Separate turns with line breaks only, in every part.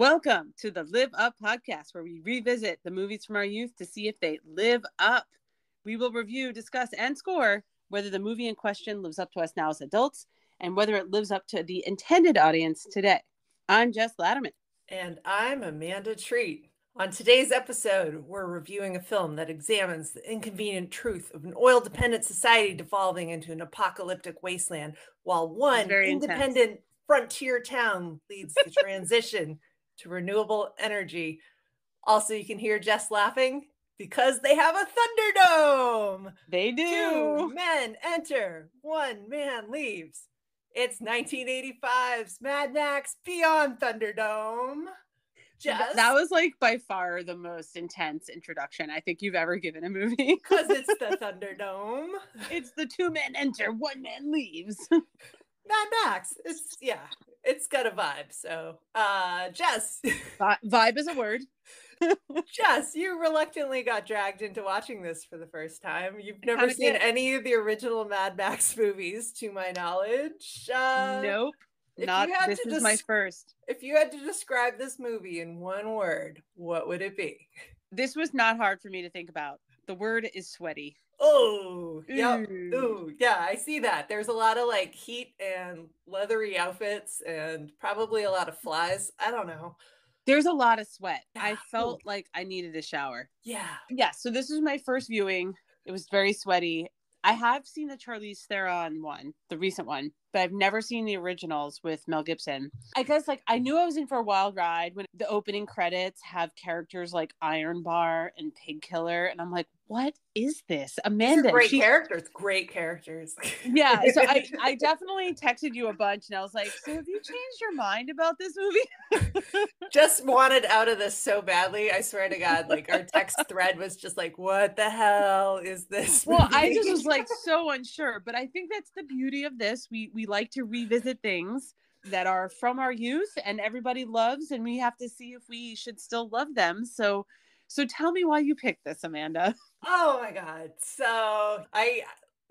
Welcome to the Live Up podcast, where we revisit the movies from our youth to see if they live up. We will review, discuss, and score whether the movie in question lives up to us now as adults and whether it lives up to the intended audience today. I'm Jess Latterman.
And I'm Amanda Treat. On today's episode, we're reviewing a film that examines the inconvenient truth of an oil dependent society devolving into an apocalyptic wasteland, while one independent intense. frontier town leads the transition to renewable energy. Also, you can hear Jess laughing because they have a Thunderdome.
They do.
Two men enter, one man leaves. It's 1985's Mad Max Beyond Thunderdome.
Jess. That was like by far the most intense introduction I think you've ever given a movie.
Because it's the Thunderdome.
it's the two men enter, one man leaves.
Mad Max. It's yeah, it's got a vibe. So, uh, Jess,
vibe is a word.
Jess, you reluctantly got dragged into watching this for the first time. You've never seen any of the original Mad Max movies, to my knowledge.
Uh, nope. Not this is des- my first.
If you had to describe this movie in one word, what would it be?
This was not hard for me to think about. The word is sweaty.
Oh, yeah. Ooh, yeah, I see that. There's a lot of like heat and leathery outfits and probably a lot of flies. I don't know.
There's a lot of sweat. Yeah. I felt like I needed a shower.
Yeah.
Yeah. So this was my first viewing. It was very sweaty. I have seen the Charlize Theron one, the recent one, but I've never seen the originals with Mel Gibson. I guess like I knew I was in for a wild ride when the opening credits have characters like Iron Bar and Pig Killer, and I'm like, what is this? Amanda.
great she, characters, great characters.
yeah. So I, I definitely texted you a bunch and I was like, so have you changed your mind about this movie?
just wanted out of this so badly. I swear to God, like our text thread was just like, what the hell is this?
Movie? Well, I just was like so unsure, but I think that's the beauty of this. We we like to revisit things that are from our youth and everybody loves and we have to see if we should still love them. So so tell me why you picked this, Amanda.
Oh my God. So I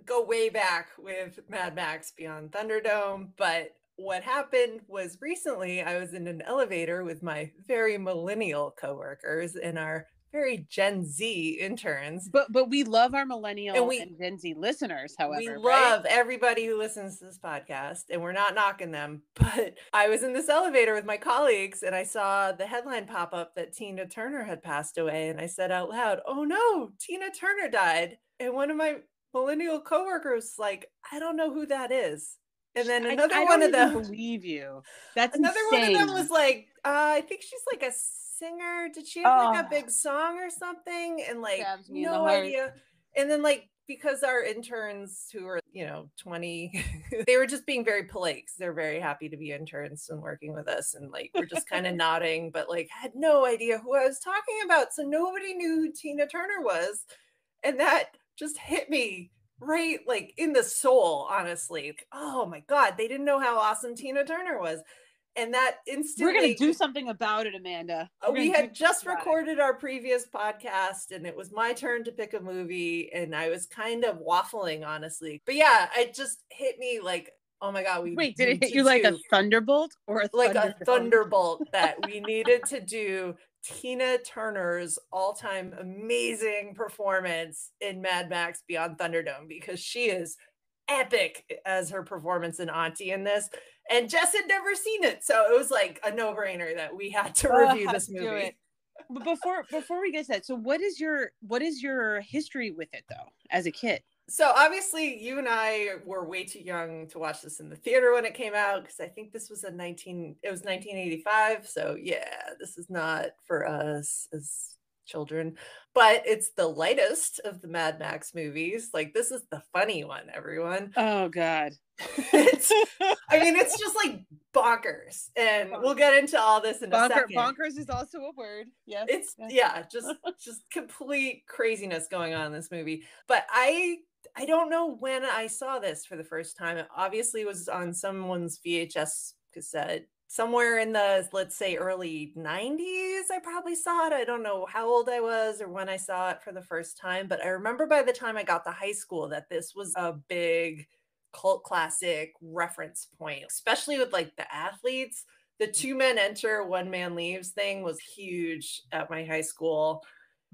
go way back with Mad Max Beyond Thunderdome, but what happened was recently I was in an elevator with my very millennial coworkers in our very Gen Z interns.
But but we love our millennial and, we, and Gen Z listeners, however. We
love everybody who listens to this podcast and we're not knocking them. But I was in this elevator with my colleagues and I saw the headline pop up that Tina Turner had passed away. And I said out loud, Oh no, Tina Turner died. And one of my millennial coworkers like, I don't know who that is. And then another I, I one of them
believe you. That's
another
insane.
one of them was like, uh, I think she's like a singer? Did she have oh. like a big song or something? And like no idea. And then like because our interns who are you know 20 they were just being very polite because they're very happy to be interns and working with us and like we're just kind of nodding but like had no idea who i was talking about so nobody knew who tina turner was and that just hit me right like in the soul honestly like, oh my god they didn't know how awesome tina turner was and that instantly
we're going to do something about it amanda.
Uh, we had just recorded our previous podcast and it was my turn to pick a movie and i was kind of waffling honestly. But yeah it just hit me like oh my god we
wait did it hit you like a thunderbolt or a
like a thunderbolt that we needed to do tina turner's all-time amazing performance in mad max beyond thunderdome because she is epic as her performance in auntie in this and Jess had never seen it, so it was like a no-brainer that we had to oh, review this movie.
But before before we get to that, so what is your what is your history with it though, as a kid?
So obviously, you and I were way too young to watch this in the theater when it came out because I think this was a 19 it was 1985. So yeah, this is not for us as children, but it's the lightest of the Mad Max movies. Like this is the funny one, everyone.
Oh God.
it's, I mean, it's just like bonkers, and we'll get into all this in Bonker, a second.
Bonkers is also a word. Yes,
it's yeah, just just complete craziness going on in this movie. But I I don't know when I saw this for the first time. It obviously was on someone's VHS cassette somewhere in the let's say early 90s i probably saw it i don't know how old i was or when i saw it for the first time but i remember by the time i got to high school that this was a big cult classic reference point especially with like the athletes the mm. two men enter, one man leaves thing was huge at my high school.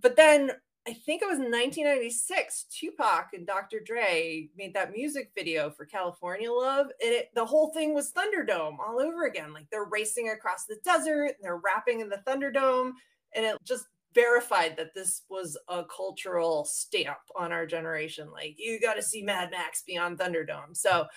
But then I think it was 1996, Tupac and Dr. Dre made that music video for California Love. And it, the whole thing was Thunderdome all over again. Like they're racing across the desert and they're rapping in the Thunderdome. And it just verified that this was a cultural stamp on our generation. Like you got to see Mad Max Beyond Thunderdome. So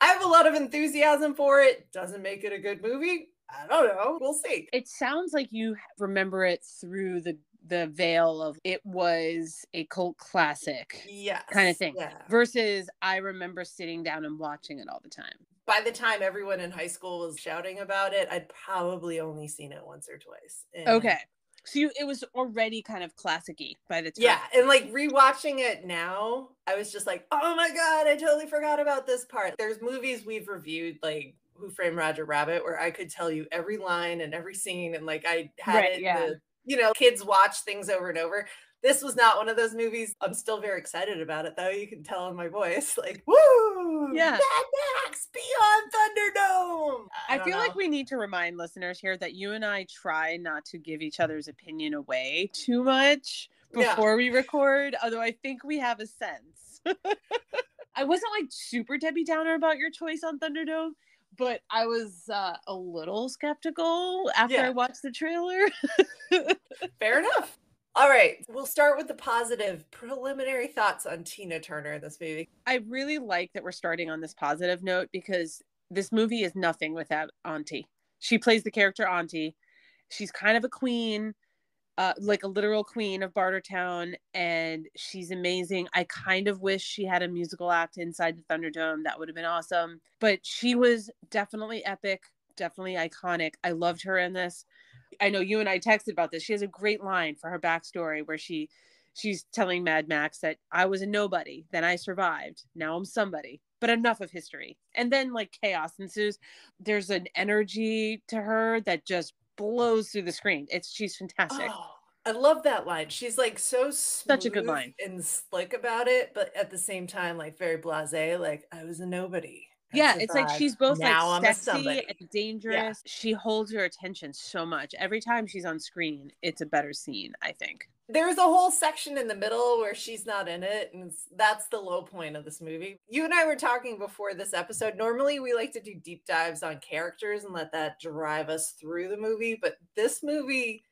I have a lot of enthusiasm for it. Doesn't make it a good movie. I don't know. We'll see.
It sounds like you remember it through the the veil of it was a cult classic
yes,
kind of thing
yeah.
versus I remember sitting down and watching it all the time.
By the time everyone in high school was shouting about it, I'd probably only seen it once or twice.
And okay. So you, it was already kind of classicy by the time.
Yeah, and like rewatching it now, I was just like, "Oh my god, I totally forgot about this part." There's movies we've reviewed like Who Framed Roger Rabbit where I could tell you every line and every scene and like I had right, it yeah. the you know, kids watch things over and over. This was not one of those movies. I'm still very excited about it, though. You can tell in my voice, like, woo!
Yeah.
Mad Max Beyond Thunderdome.
I, I feel know. like we need to remind listeners here that you and I try not to give each other's opinion away too much before yeah. we record, although I think we have a sense. I wasn't like super Debbie Downer about your choice on Thunderdome but I was uh, a little skeptical after yeah. I watched the trailer.
Fair enough. All right, we'll start with the positive preliminary thoughts on Tina Turner in this movie.
I really like that we're starting on this positive note because this movie is nothing without Auntie. She plays the character Auntie. She's kind of a queen uh, like a literal queen of Bartertown, and she's amazing. I kind of wish she had a musical act inside the Thunderdome. That would have been awesome. But she was definitely epic, definitely iconic. I loved her in this. I know you and I texted about this. She has a great line for her backstory where she she's telling Mad Max that I was a nobody, then I survived. Now I'm somebody. But enough of history. And then like chaos ensues. There's an energy to her that just blows through the screen. It's she's fantastic. Oh,
I love that line. She's like so
such a good line
and slick about it, but at the same time, like very blasé. Like I was a nobody.
I yeah, it's like she's both now like sexy and dangerous. Yeah. She holds your attention so much. Every time she's on screen, it's a better scene, I think
there's a whole section in the middle where she's not in it and that's the low point of this movie. You and i were talking before this episode. Normally we like to do deep dives on characters and let that drive us through the movie but this movie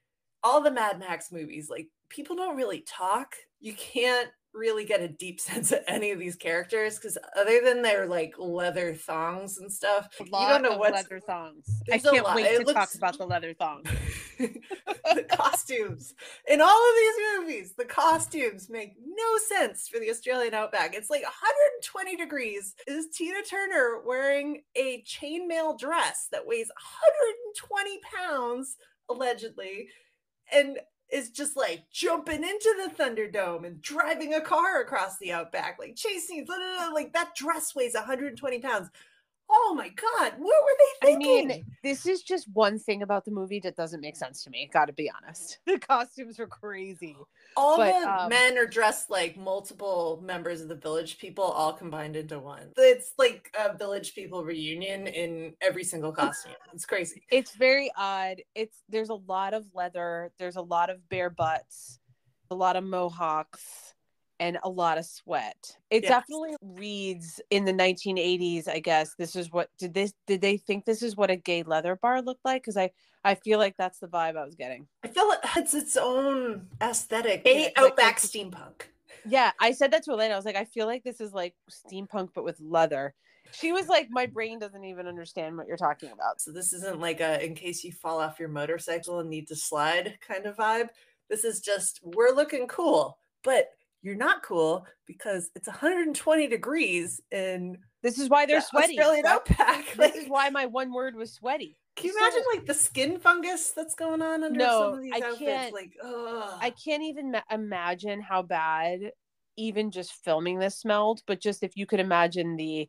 all the mad max movies like people don't really talk. You can't really get a deep sense of any of these characters because other than their like leather thongs and stuff,
you don't know what leather thongs. I can't wait it to looks... talk about the leather thongs.
the costumes in all of these movies, the costumes make no sense for the Australian outback. It's like 120 degrees. Is Tina Turner wearing a chainmail dress that weighs 120 pounds allegedly? And is just like jumping into the Thunderdome and driving a car across the outback, like chasing, blah, blah, blah, like that dress weighs 120 pounds. Oh my god, what were they thinking? I mean,
this is just one thing about the movie that doesn't make sense to me. Got to be honest. The costumes were crazy.
All but, the um, men are dressed like multiple members of the Village People, all combined into one. It's like a Village People reunion in every single costume. It's crazy.
It's very odd. It's there's a lot of leather. There's a lot of bare butts, a lot of mohawks and a lot of sweat. It yes. definitely reads in the 1980s, I guess. This is what did this did they think this is what a gay leather bar looked like cuz I I feel like that's the vibe I was getting.
I feel like it's its own aesthetic. A outback like, steampunk.
Yeah, I said that to Elena. I was like, I feel like this is like steampunk but with leather. She was like, my brain doesn't even understand what you're talking about.
So this isn't like a in case you fall off your motorcycle and need to slide kind of vibe. This is just we're looking cool, but you're not cool because it's 120 degrees and
this is why they're the sweaty.
Australian outback.
Like, this is why my one word was sweaty.
Can you so, imagine like the skin fungus that's going on under no, some of these I outfits? Can't, like, ugh.
I can't even ma- imagine how bad even just filming this smelled. But just if you could imagine the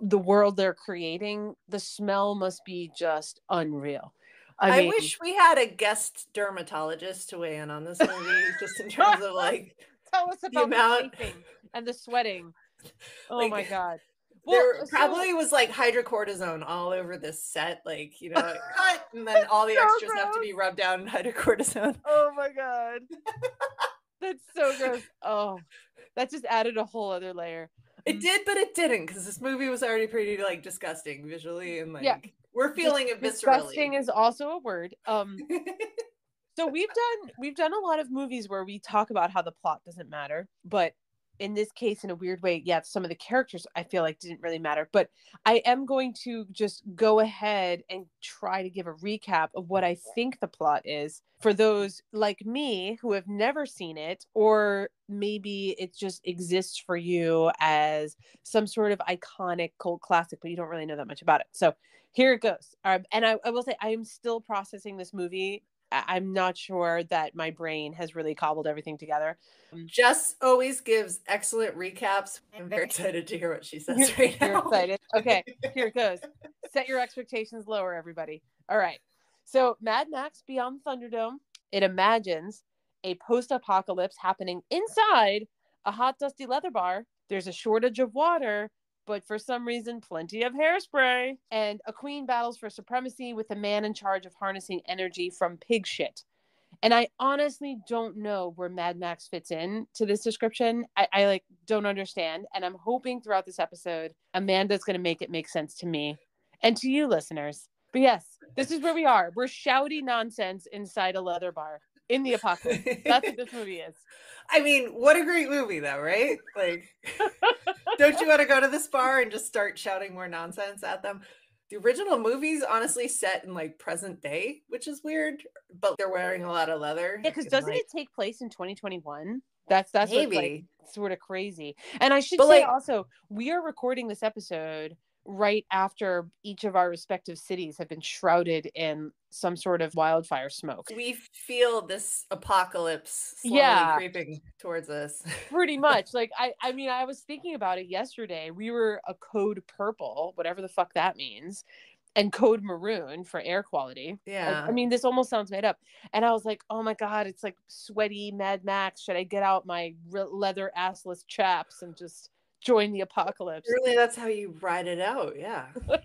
the world they're creating, the smell must be just unreal.
I, I wish we had a guest dermatologist to weigh in on this movie, just in terms of like
Tell us about the, amount... the and the sweating. Oh like, my god.
Well, there probably so, was like hydrocortisone all over this set, like you know, cut, and then all the so extras gross. have to be rubbed down in hydrocortisone.
Oh my god, that's so gross. Oh, that just added a whole other layer.
It mm. did, but it didn't because this movie was already pretty like disgusting visually and like yeah. we're feeling it viscerally.
Disgusting is also a word. Um, so we've done we've done a lot of movies where we talk about how the plot doesn't matter, but in this case in a weird way yeah some of the characters i feel like didn't really matter. But i am going to just go ahead and try to give a recap of what i think the plot is for those like me who have never seen it or maybe it just exists for you as some sort of iconic cult classic but you don't really know that much about it. So here it goes. Um, and I, I will say i am still processing this movie I'm not sure that my brain has really cobbled everything together.
Um, Jess always gives excellent recaps. I'm very excited to hear what she says you're, right
you're excited. Okay, here it goes. Set your expectations lower, everybody. All right. So, Mad Max Beyond Thunderdome, it imagines a post apocalypse happening inside a hot, dusty leather bar. There's a shortage of water but for some reason, plenty of hairspray. And a queen battles for supremacy with a man in charge of harnessing energy from pig shit. And I honestly don't know where Mad Max fits in to this description. I, I like don't understand. And I'm hoping throughout this episode, Amanda's going to make it make sense to me and to you listeners. But yes, this is where we are. We're shouty nonsense inside a leather bar in the apocalypse. That's what this movie is.
I mean, what a great movie, though, right? Like, don't you want to go to this bar and just start shouting more nonsense at them? The original movie's honestly set in like present day, which is weird, but they're wearing a lot of leather.
Yeah, because doesn't like... it take place in 2021? That's that's maybe like, sort of crazy. And I should but say like, also, we are recording this episode right after each of our respective cities have been shrouded in some sort of wildfire smoke.
We feel this apocalypse yeah. creeping towards us.
Pretty much. Like I I mean I was thinking about it yesterday. We were a code purple, whatever the fuck that means. And code maroon for air quality.
Yeah.
I, I mean, this almost sounds made up. And I was like, oh my God, it's like sweaty Mad Max. Should I get out my leather assless chaps and just join the apocalypse.
Really, that's how you ride it out. Yeah.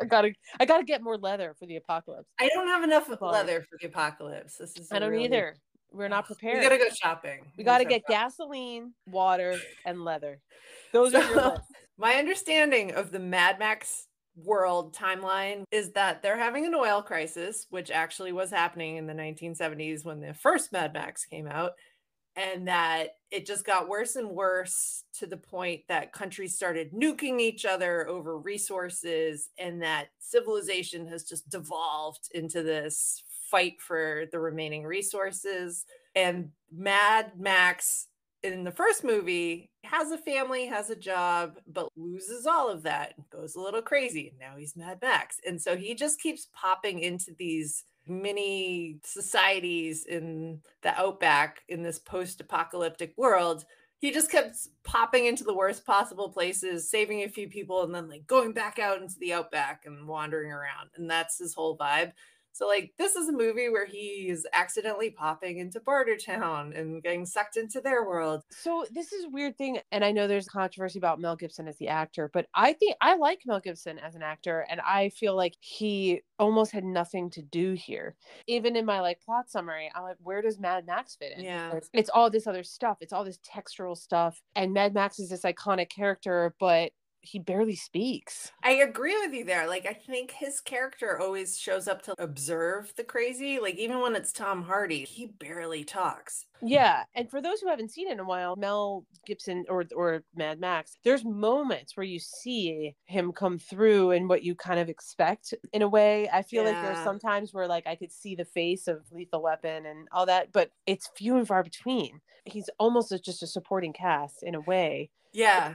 I gotta I gotta get more leather for the apocalypse.
I don't have enough leather for the apocalypse. This is
I don't really... either. We're not prepared.
We gotta go shopping.
We, gotta get gasoline, water, and leather. Those so, are your lists.
My understanding of the Mad Max world timeline is that they're having an oil crisis, which actually was happening in the 1970s when the first Mad Max came out and that it just got worse and worse to the point that countries started nuking each other over resources and that civilization has just devolved into this fight for the remaining resources. And mad max in the first movie has a family has a job but loses all of that goes a little crazy and now he's mad max. And so he just keeps popping into these mini societies in the outback in this post-apocalyptic world he just kept popping into the worst possible places saving a few people and then like going back out into the outback and wandering around and that's his whole vibe so like this is a movie where he's accidentally popping into Bartertown and getting sucked into their world.
So this is a weird thing, and I know there's controversy about Mel Gibson as the actor, but I think I like Mel Gibson as an actor, and I feel like he almost had nothing to do here. Even in my like plot summary, I'm like, where does Mad Max fit in?
Yeah,
it's, it's all this other stuff. It's all this textural stuff, and Mad Max is this iconic character, but he barely speaks.
I agree with you there. Like I think his character always shows up to observe the crazy. Like even when it's Tom Hardy, he barely talks.
Yeah, and for those who haven't seen it in a while, Mel Gibson or or Mad Max, there's moments where you see him come through and what you kind of expect in a way. I feel yeah. like there's sometimes where like I could see the face of Lethal Weapon and all that, but it's few and far between. He's almost just a supporting cast in a way.
Yeah.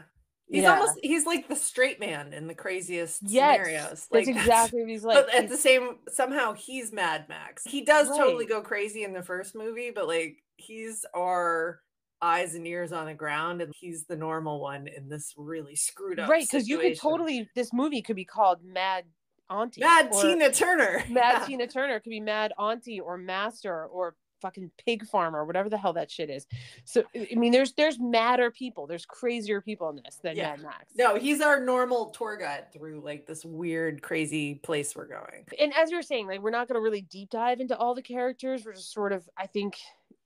He's yeah. almost he's like the straight man in the craziest yes, scenarios.
Like that's exactly what he's like.
But at the same somehow he's Mad Max. He does right. totally go crazy in the first movie, but like he's our eyes and ears on the ground and he's the normal one in this really screwed up.
Right, because you could totally this movie could be called Mad Auntie.
Mad Tina Turner.
Mad yeah. Tina Turner could be Mad Auntie or Master or fucking pig farm or whatever the hell that shit is. So I mean, there's there's madder people, there's crazier people in this than yeah. Mad Max.
No, he's our normal tour guide through like this weird, crazy place we're going.
And as you're saying, like we're not going to really deep dive into all the characters. We're just sort of, I think,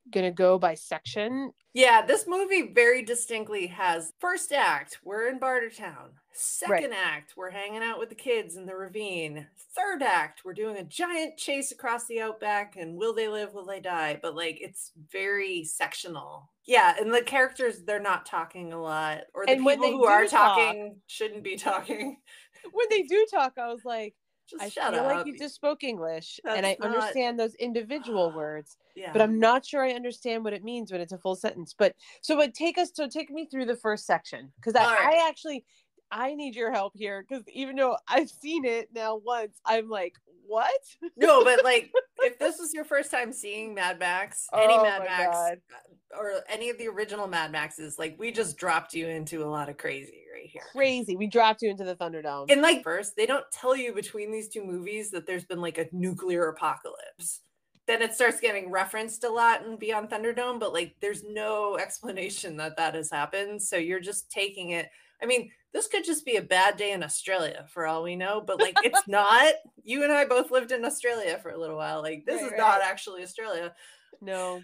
gonna go by section.
Yeah, this movie very distinctly has first act, we're in Bartertown. Second right. act, we're hanging out with the kids in the ravine. Third act, we're doing a giant chase across the outback and will they live, will they die? But like it's very sectional. Yeah, and the characters they're not talking a lot. Or the and people who are talk, talking shouldn't be talking.
When they do talk, I was like, just I feel up. like you just spoke English That's and I not... understand those individual words, yeah. but I'm not sure I understand what it means when it's a full sentence. But so, but take us so take me through the first section because I, right. I actually I need your help here because even though I've seen it now once, I'm like, what?
no, but like if this was your first time seeing Mad Max, any oh Mad Max God. Uh, or any of the original Mad Maxes, like we just dropped you into a lot of crazy right here.
Crazy. We dropped you into the Thunderdome.
And like first, they don't tell you between these two movies that there's been like a nuclear apocalypse. Then it starts getting referenced a lot in Beyond Thunderdome, but like there's no explanation that that has happened. So you're just taking it. I mean, this could just be a bad day in Australia for all we know, but like it's not. You and I both lived in Australia for a little while. Like this right, is right. not actually Australia.
No.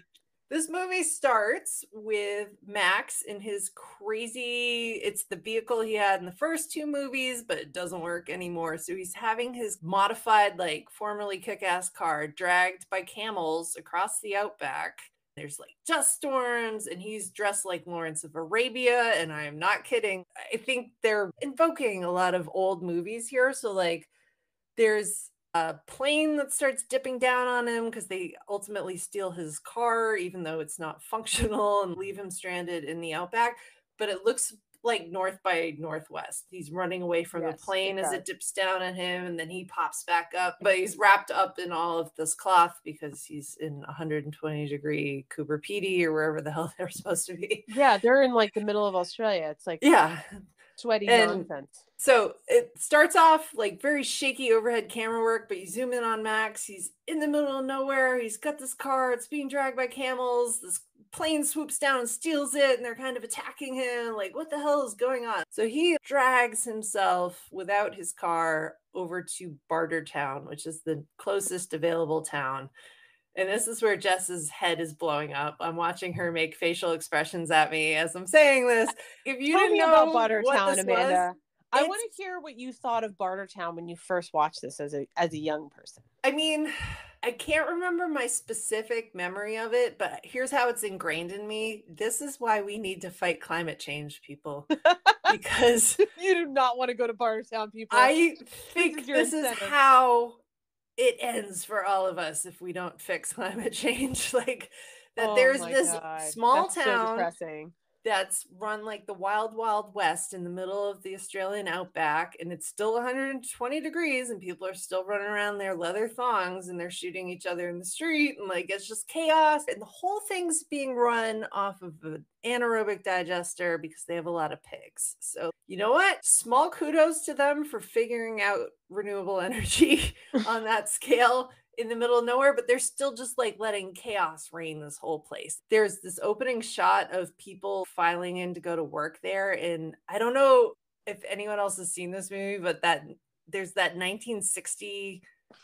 This movie starts with Max in his crazy, it's the vehicle he had in the first two movies, but it doesn't work anymore. So he's having his modified, like formerly kick ass car dragged by camels across the outback. There's like dust storms, and he's dressed like Lawrence of Arabia. And I am not kidding. I think they're invoking a lot of old movies here. So, like, there's a plane that starts dipping down on him because they ultimately steal his car, even though it's not functional, and leave him stranded in the outback. But it looks like north by northwest. He's running away from yes, the plane it as it dips down on him, and then he pops back up. But he's wrapped up in all of this cloth because he's in 120 degree Coober Pedy or wherever the hell they're supposed to be.
Yeah, they're in like the middle of Australia. It's like
yeah,
sweaty and nonsense.
So it starts off like very shaky overhead camera work, but you zoom in on Max. He's in the middle of nowhere. He's got this car. It's being dragged by camels. This plane swoops down and steals it, and they're kind of attacking him. Like, what the hell is going on? So he drags himself without his car over to Bartertown, which is the closest available town. And this is where Jess's head is blowing up. I'm watching her make facial expressions at me as I'm saying this. If you Tell didn't know about Bartertown, Amanda. Was,
I want to hear what you thought of Bartertown when you first watched this as a as a young person.
I mean, I can't remember my specific memory of it, but here's how it's ingrained in me. This is why we need to fight climate change, people. Because
you do not want to go to Bartertown, people.
I think this is, this is how it ends for all of us if we don't fix climate change. like that oh there's this God. small That's town so that's run like the wild wild west in the middle of the australian outback and it's still 120 degrees and people are still running around their leather thongs and they're shooting each other in the street and like it's just chaos and the whole thing's being run off of an anaerobic digester because they have a lot of pigs. So you know what? Small kudos to them for figuring out renewable energy on that scale in the middle of nowhere, but they're still just like letting chaos reign this whole place. There's this opening shot of people filing in to go to work there. And I don't know if anyone else has seen this movie, but that there's that 1960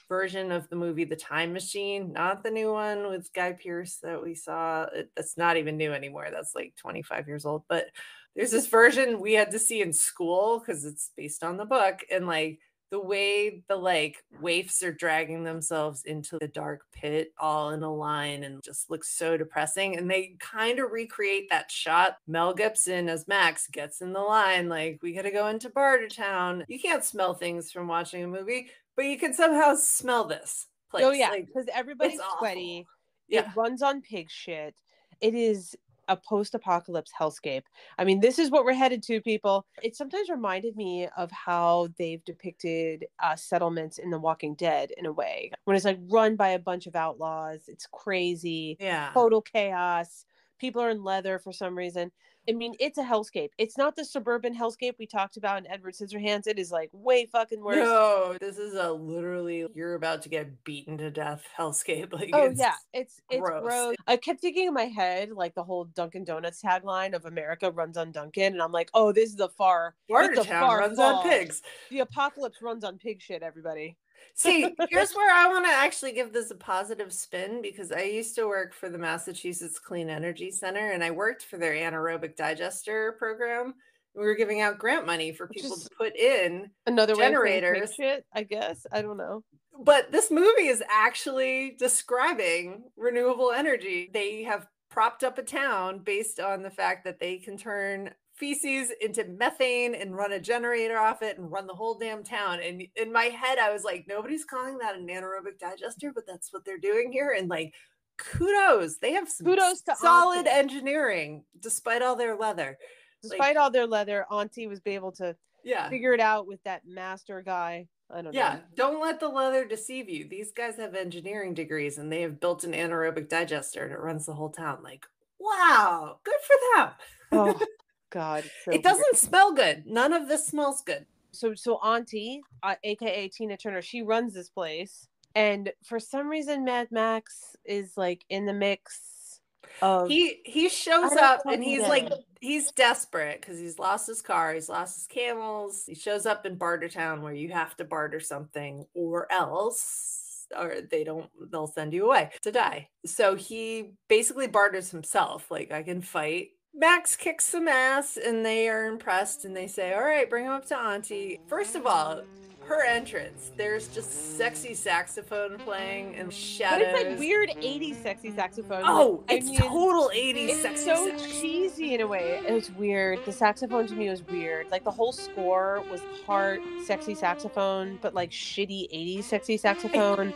version of the movie The Time Machine, not the new one with Guy Pearce that we saw. That's not even new anymore. That's like 25 years old. But there's this version we had to see in school because it's based on the book. And like the way the like waifs are dragging themselves into the dark pit all in a line and just looks so depressing and they kind of recreate that shot mel gibson as max gets in the line like we gotta go into bartertown you can't smell things from watching a movie but you can somehow smell this
oh, place. oh yeah because like, everybody's sweaty yeah. it runs on pig shit it is a post-apocalypse hellscape. I mean, this is what we're headed to, people. It sometimes reminded me of how they've depicted uh, settlements in The Walking Dead in a way, when it's like run by a bunch of outlaws. It's crazy,
yeah,
total chaos. People are in leather for some reason. I mean, it's a hellscape. It's not the suburban hellscape we talked about in Edward Scissorhands. It is like way fucking worse.
No, this is a literally you're about to get beaten to death hellscape. Like,
oh it's yeah, it's it's gross. gross. I kept thinking in my head like the whole Dunkin' Donuts tagline of America runs on Dunkin', and I'm like, oh, this is the far.
Bartertown far runs fall. on pigs.
The apocalypse runs on pig shit. Everybody.
See, here's where I want to actually give this a positive spin because I used to work for the Massachusetts Clean Energy Center and I worked for their anaerobic digester program. We were giving out grant money for people to put in
another generators. Shit, I guess. I don't know.
But this movie is actually describing renewable energy. They have propped up a town based on the fact that they can turn feces into methane and run a generator off it and run the whole damn town. And in my head, I was like, nobody's calling that an anaerobic digester, but that's what they're doing here. And like, kudos, they have some kudos to solid Auntie. engineering despite all their leather.
Despite like, all their leather, Auntie was able to yeah figure it out with that master guy. I don't know.
yeah, know. don't let the leather deceive you. These guys have engineering degrees and they have built an anaerobic digester and it runs the whole town. Like, wow, good for them.
Oh, God,
so it doesn't weird. smell good. None of this smells good.
So, so Auntie, uh, aka Tina Turner, she runs this place, and for some reason, Mad Max is like in the mix.
Of, he he shows up and he's like he's desperate because he's lost his car, he's lost his camels. He shows up in Bartertown where you have to barter something or else or they don't they'll send you away to die. So he basically barters himself like I can fight Max kicks some ass and they are impressed and they say, All right, bring him up to Auntie. First of all, her entrance, there's just sexy saxophone playing and shadows.
But it's like weird 80s sexy saxophone.
Oh, like, it's mean, total 80s
it's
sexy.
so cheesy in a way. It was weird. The saxophone to me was weird. Like the whole score was part sexy saxophone, but like shitty 80s sexy saxophone.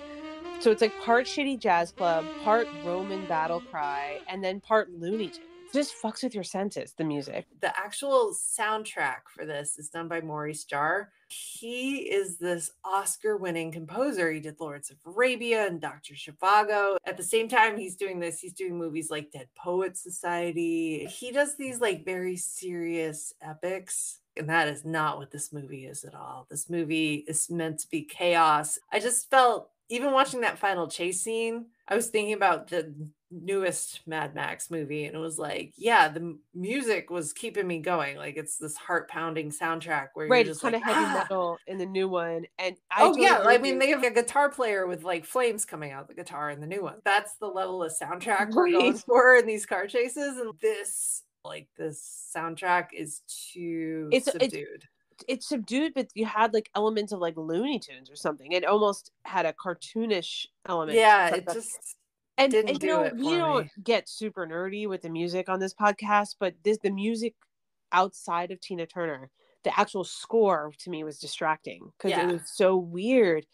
So it's like part shitty jazz club, part Roman battle cry, and then part Looney Tunes just fucks with your senses the music.
The actual soundtrack for this is done by maurice jarre. He is this oscar winning composer. He did lawrence of arabia and dr zhivago. At the same time he's doing this he's doing movies like dead poet society. He does these like very serious epics and that is not what this movie is at all. This movie is meant to be chaos. I just felt even watching that final chase scene i was thinking about the newest Mad Max movie, and it was like, yeah, the music was keeping me going. Like it's this heart pounding soundtrack where right, you're just kind like, of heavy ah!
metal in the new one. And I
oh totally yeah, I mean they have a guitar player with like flames coming out the guitar in the new one. That's the level of soundtrack right. we're going for in these car chases, and this like this soundtrack is too it's subdued.
It's, it's subdued, but you had like elements of like Looney Tunes or something. It almost had a cartoonish element.
Yeah, it just
and, and you know we don't get super nerdy with the music on this podcast but this the music outside of tina turner the actual score to me was distracting because yeah. it was so weird.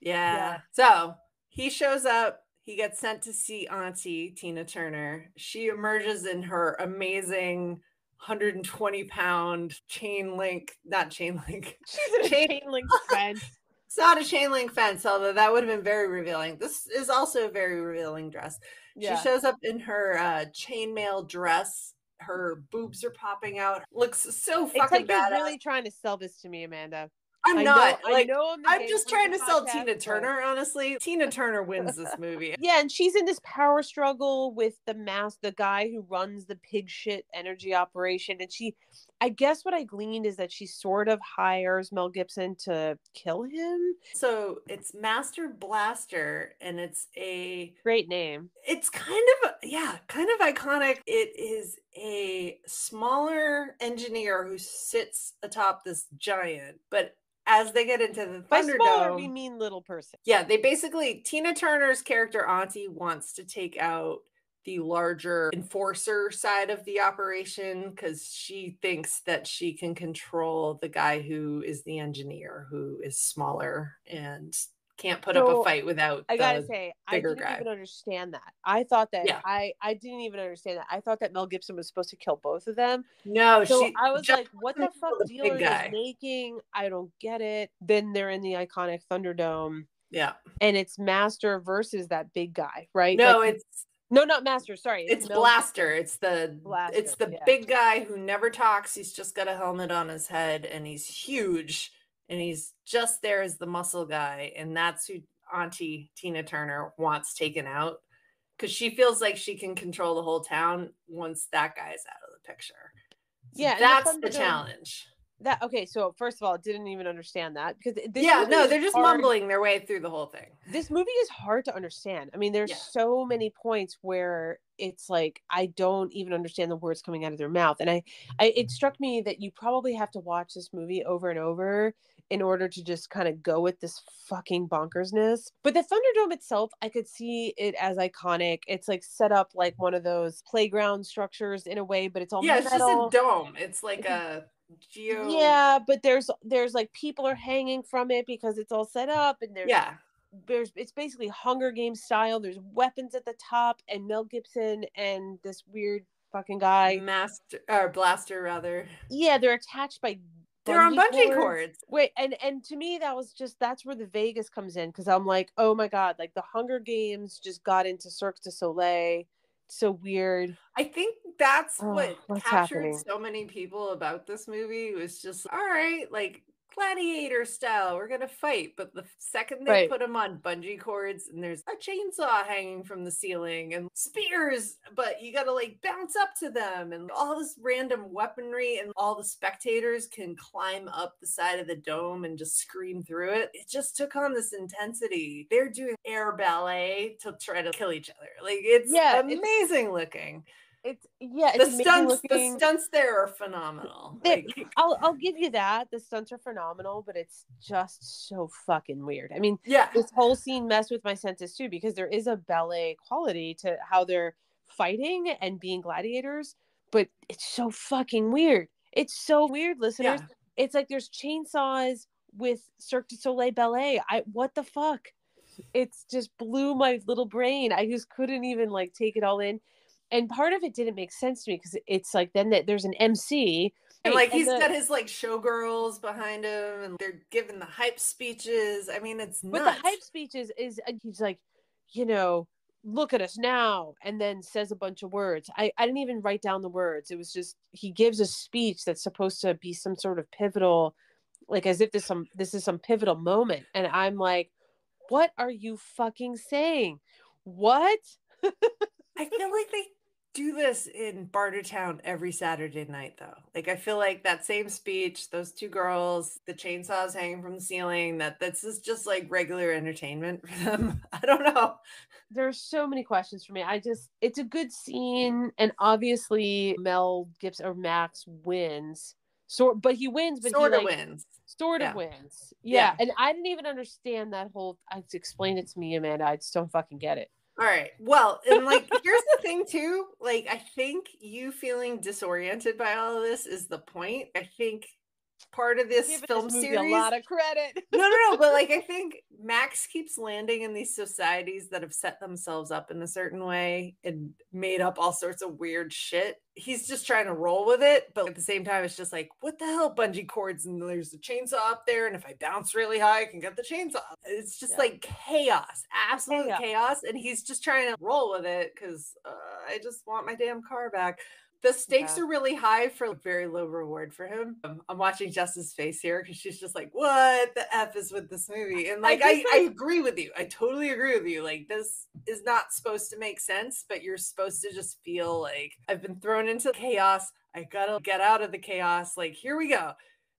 Yeah. yeah. So he shows up he gets sent to see auntie tina turner. She emerges in her amazing 120 pound chain link not chain link.
She's a chain, chain link fence
it's not a chain link fence, although that would have been very revealing. This is also a very revealing dress. Yeah. She shows up in her uh, chainmail dress. Her boobs are popping out. Looks so fucking like badass.
You're really trying to sell this to me, Amanda.
I'm I not. Know, like, I know I'm, I'm just trying to podcast, sell Tina Turner, honestly. Tina Turner wins this movie.
yeah, and she's in this power struggle with the mass, the guy who runs the pig shit energy operation. And she, I guess what I gleaned is that she sort of hires Mel Gibson to kill him.
So it's Master Blaster, and it's a
great name.
It's kind of, yeah, kind of iconic. It is a smaller engineer who sits atop this giant, but as they get into the Thunderdome, By smaller,
we mean little person.
Yeah, they basically Tina Turner's character Auntie wants to take out the larger enforcer side of the operation because she thinks that she can control the guy who is the engineer who is smaller and can't put so, up a fight without. I gotta say, I
didn't
guy.
even understand that. I thought that yeah. I I didn't even understand that. I thought that Mel Gibson was supposed to kill both of them.
No,
so she, I was like, what the fuck the deal they making? I don't get it. Then they're in the iconic Thunderdome.
Yeah,
and it's Master versus that big guy, right?
No, like, it's
No, not Master. Sorry,
it's, it's Blaster. It's the Blaster, it's the yeah. big guy who never talks. He's just got a helmet on his head, and he's huge, and he's just there as the muscle guy, and that's who Auntie Tina Turner wants taken out because she feels like she can control the whole town once that guy's out of the picture. So yeah, that's the challenge
that okay so first of all didn't even understand that because
yeah no they're just hard. mumbling their way through the whole thing
this movie is hard to understand i mean there's yeah. so many points where it's like i don't even understand the words coming out of their mouth and I, I it mm. struck me that you probably have to watch this movie over and over in order to just kind of go with this fucking bonkersness. But the Thunderdome itself, I could see it as iconic. It's like set up like one of those playground structures in a way, but it's all
yeah, metal. it's just a dome. It's like a
geo yeah but there's there's like people are hanging from it because it's all set up and there's
yeah
there's it's basically hunger game style there's weapons at the top and mel gibson and this weird fucking guy
master or blaster rather
yeah they're attached by
they're on bungee cords. cords.
Wait, and and to me that was just that's where the Vegas comes in because I'm like, oh my god, like the Hunger Games just got into Cirque du Soleil so weird.
I think that's oh, what captured happening? so many people about this movie was just all right, like gladiator style. We're gonna fight, but the second they right. put them on bungee cords and there's a chainsaw hanging from the ceiling and spears, but you gotta like bounce up to them and all this random weaponry, and all the spectators can climb up the side of the dome and just scream through it. It just took on this intensity. They're doing air ballet to try to kill each other. Like it's yeah, amazing it's- looking
it's yeah
it's the stunts looking... the stunts there are phenomenal.
Like... I'll, I'll give you that. The stunts are phenomenal but it's just so fucking weird. I mean
yeah.
this whole scene messed with my senses too because there is a ballet quality to how they're fighting and being gladiators but it's so fucking weird. It's so weird listeners. Yeah. it's like there's chainsaws with cirque du soleil ballet. I what the fuck? It's just blew my little brain. I just couldn't even like take it all in and part of it didn't make sense to me because it's like then that there's an MC
and like he's and the, got his like showgirls behind him and they're giving the hype speeches. I mean, it's nuts.
But the hype speeches is uh, he's like, you know, look at us now, and then says a bunch of words. I, I didn't even write down the words. It was just he gives a speech that's supposed to be some sort of pivotal, like as if this some this is some pivotal moment. And I'm like, what are you fucking saying? What?
I feel like they do this in Bartertown every Saturday night, though. Like I feel like that same speech, those two girls, the chainsaws hanging from the ceiling. That this is just like regular entertainment for them. I don't know.
There's so many questions for me. I just, it's a good scene, and obviously Mel Gibson or Max wins. Sort, but he wins, but
sort of like, wins.
Sort of yeah. wins. Yeah. yeah. And I didn't even understand that whole. I explained it to me, Amanda. I just don't fucking get it.
All right. Well, and like here's the thing too. Like I think you feeling disoriented by all of this is the point. I think part of this Give film this series
a lot of credit.
no, no, no, but like I think Max keeps landing in these societies that have set themselves up in a certain way and made up all sorts of weird shit. He's just trying to roll with it, but at the same time, it's just like, what the hell, bungee cords, and there's a chainsaw up there, and if I bounce really high, I can get the chainsaw. It's just yeah. like chaos, absolute chaos. chaos, and he's just trying to roll with it because uh, I just want my damn car back the stakes yeah. are really high for very low reward for him. Um, I'm watching Jess's face here because she's just like, "What the f is with this movie?" And like, I, I, I, agree with you. I totally agree with you. Like, this is not supposed to make sense, but you're supposed to just feel like I've been thrown into chaos. I gotta get out of the chaos. Like, here we go.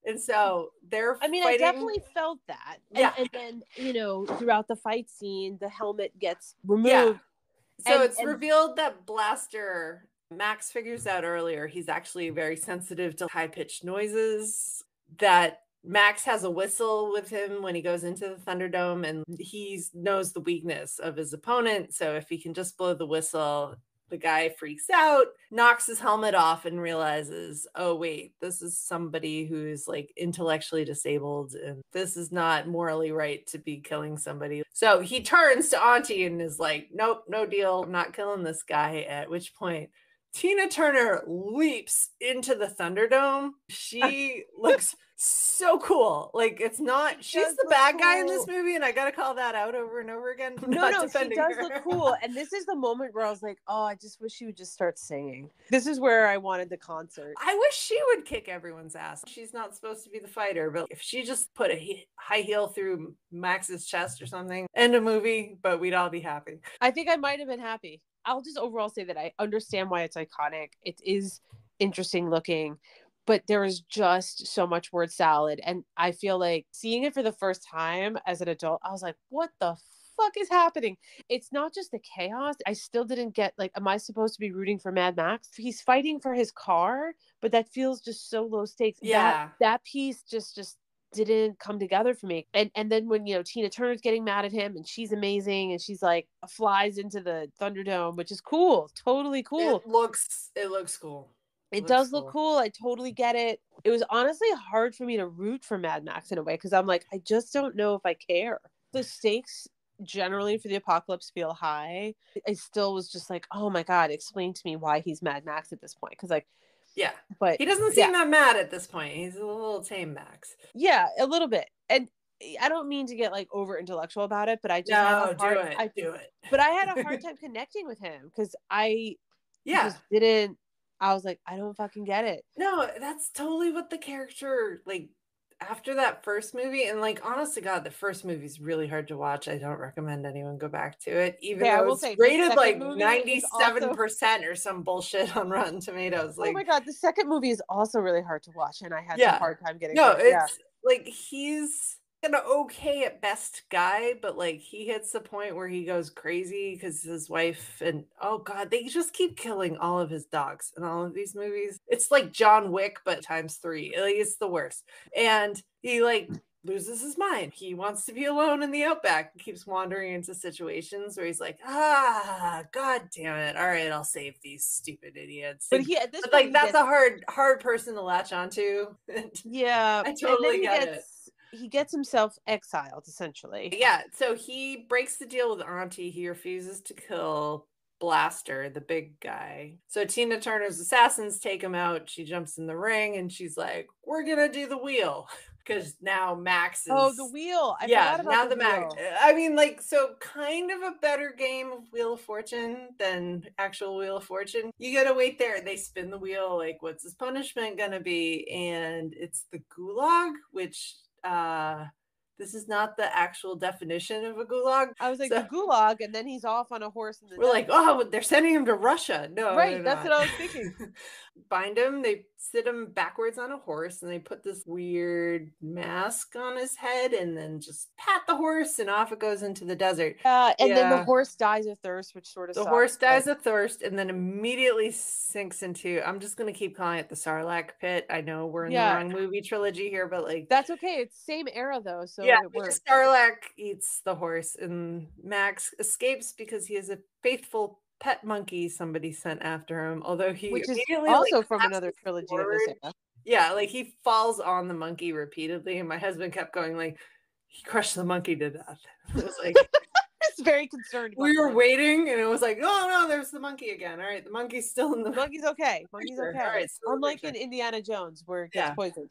And so they're. I
mean,
fighting...
I definitely felt that. And, yeah. And then you know, throughout the fight scene, the helmet gets removed. Yeah.
So and, it's and... revealed that Blaster Max figures out earlier he's actually very sensitive to high pitched noises, that Max has a whistle with him when he goes into the Thunderdome, and he knows the weakness of his opponent. So if he can just blow the whistle, the guy freaks out, knocks his helmet off, and realizes, oh, wait, this is somebody who's like intellectually disabled, and this is not morally right to be killing somebody. So he turns to Auntie and is like, nope, no deal. I'm not killing this guy. At which point, Tina Turner leaps into the Thunderdome. She looks so cool. Like it's not she she's the bad cool. guy in this movie, and I gotta call that out over and over again.
no, no, she does her. look cool. And this is the moment where I was like, oh, I just wish she would just start singing. This is where I wanted the concert.
I wish she would kick everyone's ass. She's not supposed to be the fighter, but if she just put a high heel through Max's chest or something, end a movie, but we'd all be happy.
I think I might have been happy. I'll just overall say that I understand why it's iconic. It is interesting looking but there is just so much word salad and i feel like seeing it for the first time as an adult i was like what the fuck is happening? It's not just the chaos. I still didn't get like am i supposed to be rooting for mad max? He's fighting for his car but that feels just so low stakes.
Yeah.
that, that piece just just didn't come together for me. And and then when you know Tina Turner's getting mad at him and she's amazing and she's like flies into the Thunderdome, which is cool, totally cool.
It looks it looks cool.
It does cool. look cool. I totally get it. It was honestly hard for me to root for Mad Max in a way because I'm like, I just don't know if I care. The stakes generally for the apocalypse feel high. I still was just like, oh my God, explain to me why he's Mad Max at this point. Cause like,
yeah,
but
he doesn't seem yeah. that mad at this point. He's a little tame, Max.
Yeah, a little bit. And I don't mean to get like over intellectual about it, but I just
no, hard, do it, I, do it.
But I had a hard time connecting with him because I
yeah
just didn't I was like, I don't fucking get it.
No, that's totally what the character like after that first movie, and like honest to God, the first movie is really hard to watch. I don't recommend anyone go back to it, even yeah, though it's rated like ninety-seven percent or some bullshit on Rotten Tomatoes. Oh like, oh
my God, the second movie is also really hard to watch, and I had yeah. a hard time getting.
No, it's yeah. like he's an okay at best guy, but like he hits the point where he goes crazy because his wife and oh god, they just keep killing all of his dogs in all of these movies. It's like John Wick, but times three. Like it's the worst. And he like loses his mind. He wants to be alone in the outback. He keeps wandering into situations where he's like, ah, god damn it. All right, I'll save these stupid idiots.
But he at this
but, like that's gets... a hard, hard person to latch onto.
yeah.
I totally get
gets...
it
he gets himself exiled essentially.
Yeah, so he breaks the deal with Auntie. He refuses to kill Blaster, the big guy. So Tina Turner's assassins take him out. She jumps in the ring and she's like, "We're gonna do the wheel." Because now Max oh,
is oh the wheel.
I yeah, now the, the Max. I mean, like, so kind of a better game of Wheel of Fortune than actual Wheel of Fortune. You gotta wait there. They spin the wheel. Like, what's his punishment gonna be? And it's the Gulag, which uh this is not the actual definition of a gulag.
I was like so, the gulag, and then he's off on a horse.
we're desert. like, oh, they're sending him to Russia. No,
right. That's not. what I was thinking.
Bind him. They sit him backwards on a horse, and they put this weird mask on his head, and then just pat the horse, and off it goes into the desert.
Uh, and yeah. then the horse dies of thirst, which sort of
the sucks, horse dies but... of thirst, and then immediately sinks into. I'm just gonna keep calling it the Sarlacc pit. I know we're in yeah. the wrong movie trilogy here, but like
that's okay. It's same era though, so
yeah, Sarlacc eats the horse, and Max escapes because he is a faithful pet monkey somebody sent after him. Although he
which is also like, from another trilogy
Yeah, like he falls on the monkey repeatedly, and my husband kept going like, "He crushed the monkey to death." It was like.
it's very concerned.
We were waiting, and it was like, "Oh no, there's the monkey again." All right, the monkey's still in the.
Monkey's okay. Monkey's okay. All right, Unlike in Indiana Jones, where it gets yeah. poisoned.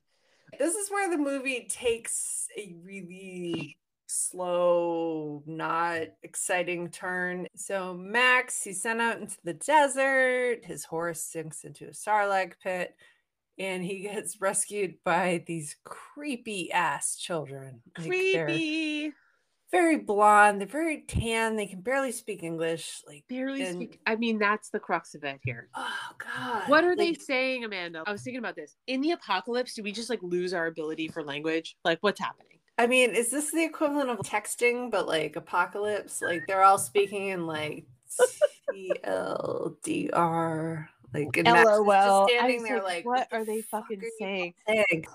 This is where the movie takes a really slow, not exciting turn. So Max, he's sent out into the desert. His horse sinks into a sarlacc pit, and he gets rescued by these creepy ass children.
Creepy. Like
very blonde. They're very tan. They can barely speak English. Like
barely and... speak. I mean, that's the crux of it here.
Oh God.
What are like... they saying, Amanda? I was thinking about this. In the apocalypse, do we just like lose our ability for language? Like, what's happening?
I mean, is this the equivalent of texting, but like apocalypse? Like they're all speaking in like T L D R. Like
LOL. Standing there, like, like, what, what are they fucking are saying? saying?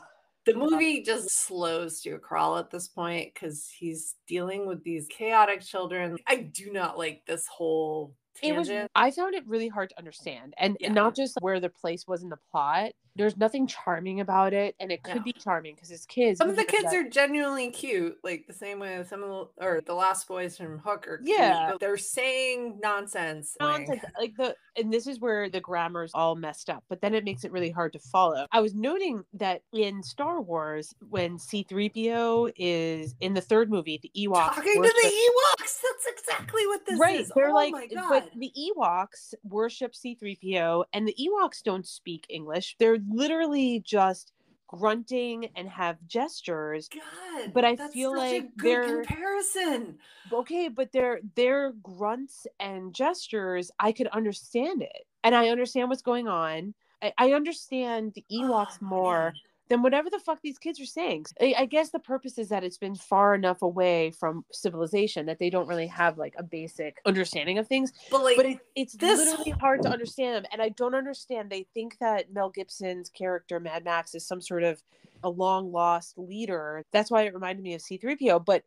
The movie just slows to a crawl at this point because he's dealing with these chaotic children. I do not like this whole tangent.
It was I found it really hard to understand. And yeah. not just where the place was in the plot. There's nothing charming about it. And it could no. be charming because it's kids.
Some of the kids that. are genuinely cute, like the same way some of the or the Lost Boys from Hook are cute, yeah. they're saying nonsense.
Nonsense. Like the and this is where the grammar's all messed up, but then it makes it really hard to follow. I was noting that in Star Wars, when C3PO is in the third movie, the Ewoks
talking worship... to the Ewoks. That's exactly what this
right.
is.
They're oh like, but the Ewoks worship C3PO, and the Ewoks don't speak English. They're literally just grunting and have gestures.
God,
but I feel like they're
comparison.
Okay, but their their grunts and gestures, I could understand it, and I understand what's going on. I, I understand the Ewoks oh, more. Man than whatever the fuck these kids are saying. I, I, guess the purpose is that it's been far enough away from civilization that they don't really have like a basic understanding of things.
But like,
but it, it's this... literally hard to understand them, and I don't understand. They think that Mel Gibson's character Mad Max is some sort of a long lost leader. That's why it reminded me of C3PO, but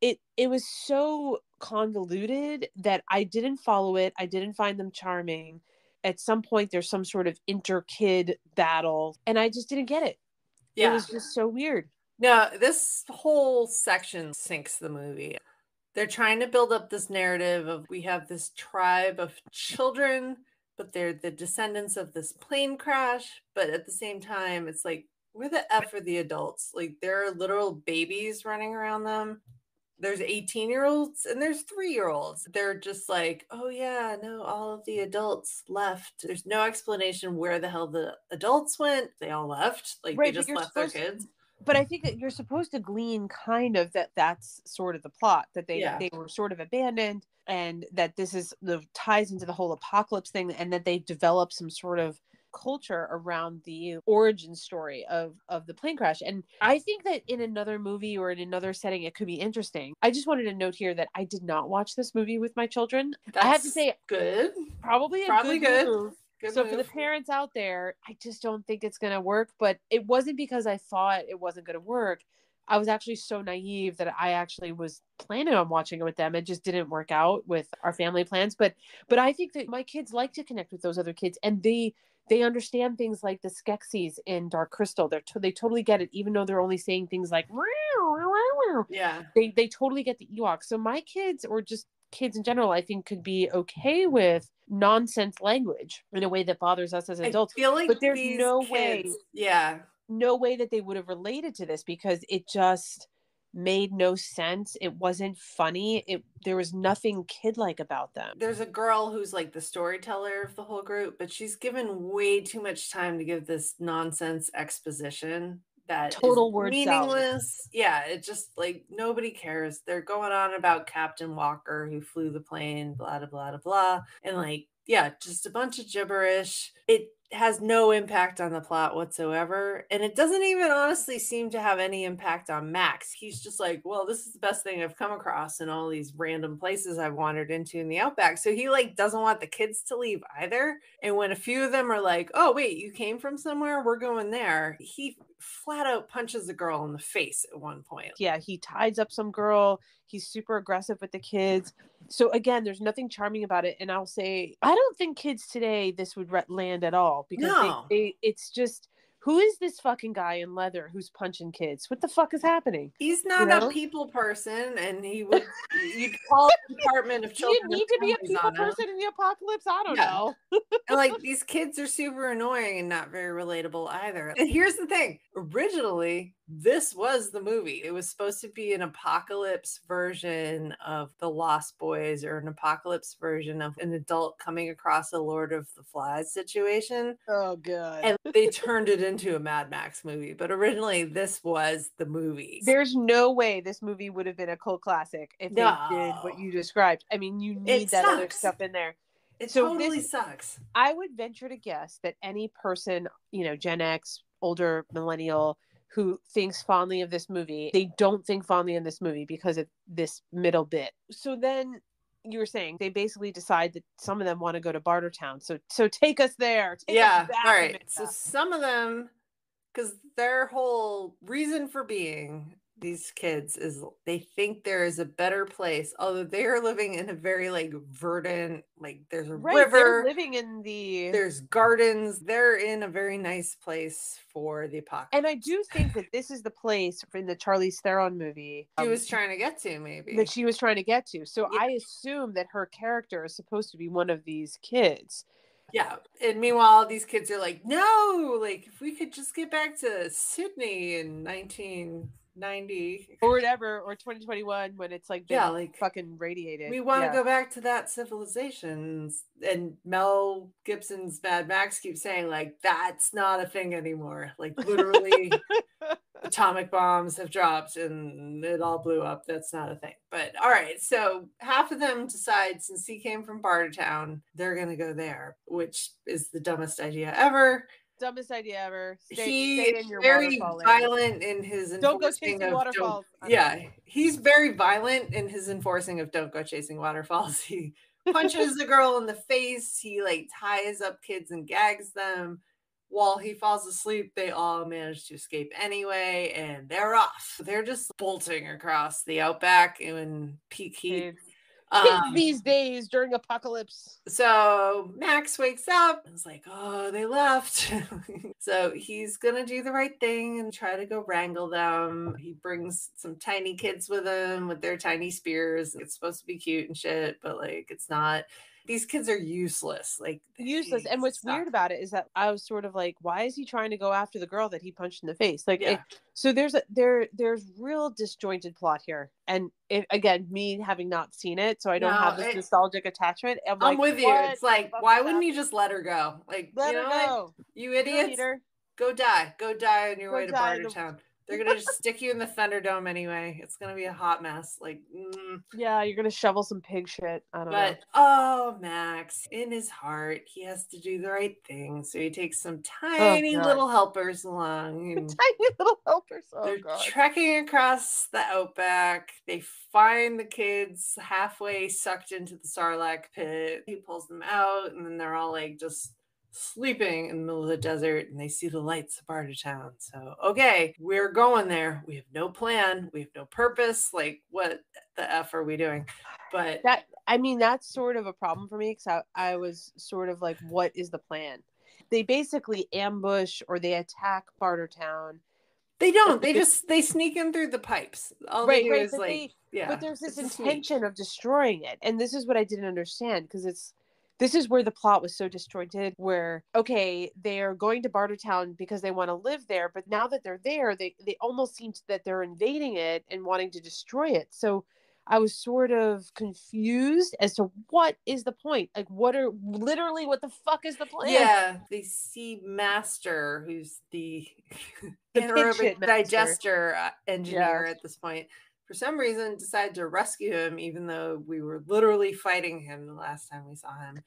it it was so convoluted that I didn't follow it. I didn't find them charming at some point there's some sort of inter kid battle and i just didn't get it yeah. It was just so weird.
No, this whole section sinks the movie. They're trying to build up this narrative of we have this tribe of children, but they're the descendants of this plane crash. But at the same time, it's like, where the F are the adults? Like, there are literal babies running around them there's 18 year olds and there's three year olds. They're just like, oh, yeah, no, all of the adults left. There's no explanation where the hell the adults went. They all left. Like, right, they just left their kids.
but I think that you're supposed to glean kind of that that's sort of the plot that they yeah. they were sort of abandoned and that this is the ties into the whole apocalypse thing and that they develop some sort of culture around the origin story of of the plane crash and i think that in another movie or in another setting it could be interesting i just wanted to note here that i did not watch this movie with my children
That's
i have to say
good
probably a probably good, good. Good so move. for the parents out there i just don't think it's going to work but it wasn't because i thought it wasn't going to work I was actually so naive that I actually was planning on watching it with them. It just didn't work out with our family plans. But but I think that my kids like to connect with those other kids and they they understand things like the Skeksis in Dark Crystal. They're to- they totally get it, even though they're only saying things like
yeah.
They they totally get the Ewoks. So my kids, or just kids in general, I think could be okay with nonsense language in a way that bothers us as adults.
I feel like
but there's no kids, way,
yeah,
no way that they would have related to this because it just made no sense. It wasn't funny. It there was nothing kid-like about them.
There's a girl who's like the storyteller of the whole group, but she's given way too much time to give this nonsense exposition that
total word
meaningless. Salad. Yeah, it just like nobody cares. They're going on about Captain Walker who flew the plane, blah blah blah blah, and like yeah, just a bunch of gibberish. It has no impact on the plot whatsoever. And it doesn't even honestly seem to have any impact on Max. He's just like, well, this is the best thing I've come across in all these random places I've wandered into in the outback. So he like doesn't want the kids to leave either. And when a few of them are like, oh, wait, you came from somewhere, we're going there, he flat out punches a girl in the face at one point.
Yeah, he ties up some girl. He's super aggressive with the kids. So again, there's nothing charming about it. And I'll say, I don't think kids today this would land at all because no. they, they, it's just who is this fucking guy in leather who's punching kids? What the fuck is happening?
He's not you know? a people person, and he would you'd call the Department of Children.
you need to be a people person in the apocalypse. I don't yeah. know.
and like these kids are super annoying and not very relatable either. And here's the thing: originally, this was the movie. It was supposed to be an apocalypse version of The Lost Boys or an apocalypse version of an adult coming across a Lord of the Flies situation.
Oh, god!
And they turned it into a Mad Max movie, but originally this was the movie.
There's no way this movie would have been a cult classic if no. they did what you described. I mean, you need it that sucks. other stuff in there.
It so totally this, sucks.
I would venture to guess that any person, you know, Gen X, older millennial who thinks fondly of this movie, they don't think fondly of this movie because of this middle bit. So then you were saying they basically decide that some of them want to go to Bartertown. So so take us there. Take
yeah. Us All right. So some of them, because their whole reason for being, these kids is they think there is a better place, although they are living in a very like verdant, like there's a right, river.
living in the
there's gardens. They're in a very nice place for the apocalypse.
And I do think that this is the place in the Charlize Theron movie
she um, was trying to get to, maybe
that she was trying to get to. So yeah. I assume that her character is supposed to be one of these kids.
Yeah. And meanwhile, these kids are like, no, like if we could just get back to Sydney in 1990
or whatever, or 2021 when it's like, yeah, like fucking radiated.
We want
to
yeah. go back to that civilization. And Mel Gibson's Mad Max keeps saying, like, that's not a thing anymore. Like, literally. atomic bombs have dropped and it all blew up. That's not a thing. But all right, so half of them decide since he came from Bartertown, they're gonna go there, which is the dumbest idea ever.
Dumbest idea ever.
Stay, he stay in your very violent in his
don't go chasing of waterfalls.
Yeah, he's very violent in his enforcing of don't go chasing waterfalls. He punches the girl in the face. He like ties up kids and gags them while he falls asleep, they all manage to escape anyway, and they're off. They're just bolting across the outback in peak heat.
Um, these days during apocalypse.
So Max wakes up and is like, oh, they left. so he's gonna do the right thing and try to go wrangle them. He brings some tiny kids with him with their tiny spears. It's supposed to be cute and shit, but like it's not these kids are useless like
useless and what's weird about it is that i was sort of like why is he trying to go after the girl that he punched in the face? Like yeah. it, so there's a there there's real disjointed plot here and it, again me having not seen it so i don't no, have this it, nostalgic attachment
i'm, I'm like, with you. It's like why wouldn't you just let her go? Like let you know her go. You idiots. Go die. Go die on your go way to bartertown they're gonna just stick you in the Thunderdome anyway. It's gonna be a hot mess. Like, mm.
yeah, you're gonna shovel some pig shit. I don't
but,
know.
oh, Max, in his heart, he has to do the right thing. So he takes some oh, tiny oh, little helpers along.
tiny little helpers. Oh,
they're
God.
trekking across the outback. They find the kids halfway sucked into the Sarlacc pit. He pulls them out, and then they're all like just sleeping in the middle of the desert and they see the lights of Bartertown. So, okay, we're going there. We have no plan. We have no purpose. Like, what the F are we doing? But
that, I mean, that's sort of a problem for me because I, I was sort of like, what is the plan? They basically ambush or they attack Bartertown.
They don't. They just they sneak in through the pipes. All right, they do right, is like, they, yeah.
But there's this intention sneak. of destroying it, and this is what I didn't understand because it's this is where the plot was so disjointed where okay they're going to bartertown because they want to live there but now that they're there they they almost seem that they're invading it and wanting to destroy it. So i was sort of confused as to what is the point? Like what are literally what the fuck is the plan?
Yeah they see master who's the, the anaerobic digester uh, engineer yeah. at this point for some reason decided to rescue him even though we were literally fighting him the last time we saw him.